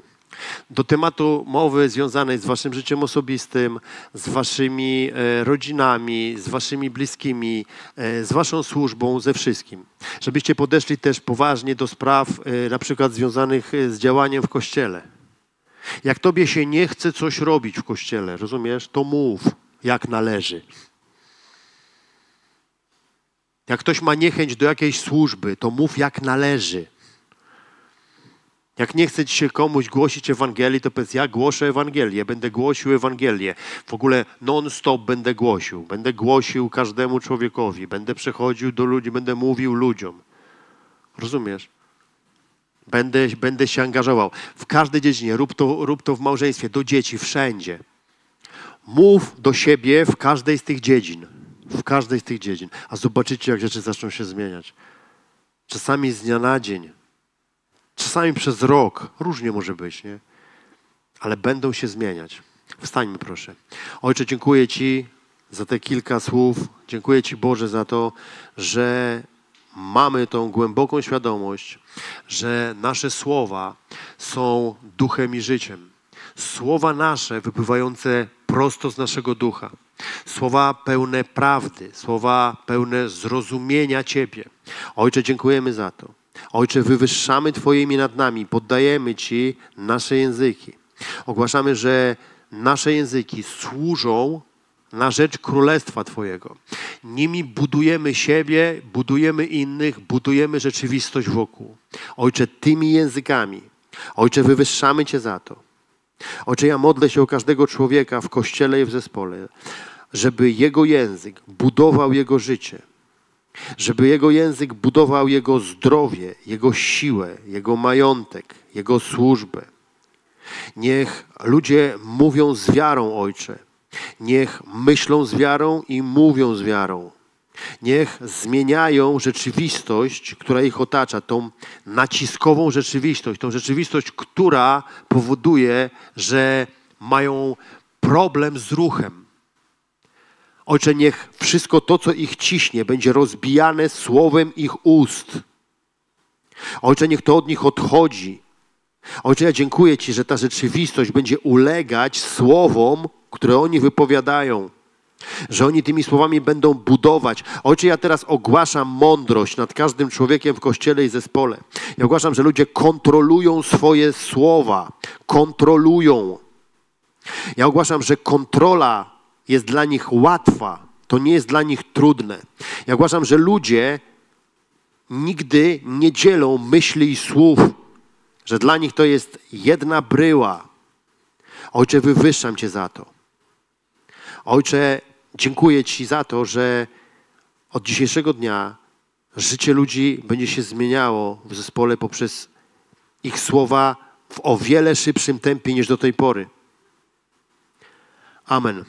Do tematu mowy związanej z waszym życiem osobistym, z waszymi e, rodzinami, z waszymi bliskimi, e, z waszą służbą, ze wszystkim. Żebyście podeszli też poważnie do spraw e, na przykład związanych z działaniem w kościele. Jak tobie się nie chce coś robić w kościele, rozumiesz, to mów jak należy. Jak ktoś ma niechęć do jakiejś służby, to mów jak należy. Jak nie chce ci się komuś głosić Ewangelii, to powiedz, ja głoszę Ewangelię, będę głosił Ewangelię. W ogóle non-stop będę głosił. Będę głosił każdemu człowiekowi. Będę przechodził do ludzi, będę mówił ludziom. Rozumiesz? Będę, będę się angażował. W każdej dziedzinie. Rób to, rób to w małżeństwie, do dzieci, wszędzie. Mów do siebie w każdej z tych dziedzin. W każdej z tych dziedzin. A zobaczycie, jak rzeczy zaczną się zmieniać. Czasami z dnia na dzień czasami przez rok, różnie może być, nie? Ale będą się zmieniać. Wstańmy proszę. Ojcze, dziękuję Ci za te kilka słów. Dziękuję Ci Boże za to, że mamy tą głęboką świadomość, że nasze słowa są duchem i życiem. Słowa nasze wypływające prosto z naszego ducha. Słowa pełne prawdy, słowa pełne zrozumienia Ciebie. Ojcze, dziękujemy za to. Ojcze, wywyższamy Twoje imię nad nami, poddajemy Ci nasze języki. Ogłaszamy, że nasze języki służą na rzecz Królestwa Twojego. Nimi budujemy siebie, budujemy innych, budujemy rzeczywistość wokół. Ojcze, tymi językami. Ojcze, wywyższamy Cię za to. Ojcze, ja modlę się o każdego człowieka w kościele i w zespole, żeby jego język budował jego życie, żeby jego język budował jego zdrowie, jego siłę, jego majątek, jego służbę. Niech ludzie mówią z wiarą, Ojcze. Niech myślą z wiarą i mówią z wiarą. Niech zmieniają rzeczywistość, która ich otacza, tą naciskową rzeczywistość, tą rzeczywistość, która powoduje, że mają problem z ruchem. Ojcze, niech wszystko to, co ich ciśnie, będzie rozbijane słowem ich ust. Ojcze, niech to od nich odchodzi. Ojcze, ja dziękuję Ci, że ta rzeczywistość będzie ulegać słowom, które oni wypowiadają że oni tymi słowami będą budować. Ojcze, ja teraz ogłaszam mądrość nad każdym człowiekiem w kościele i zespole. Ja ogłaszam, że ludzie kontrolują swoje słowa, kontrolują. Ja ogłaszam, że kontrola jest dla nich łatwa, to nie jest dla nich trudne. Ja ogłaszam, że ludzie nigdy nie dzielą myśli i słów, że dla nich to jest jedna bryła. Ojcze, wywyższam Cię za to. Ojcze, dziękuję Ci za to, że od dzisiejszego dnia życie ludzi będzie się zmieniało w zespole poprzez ich słowa w o wiele szybszym tempie niż do tej pory. Amen.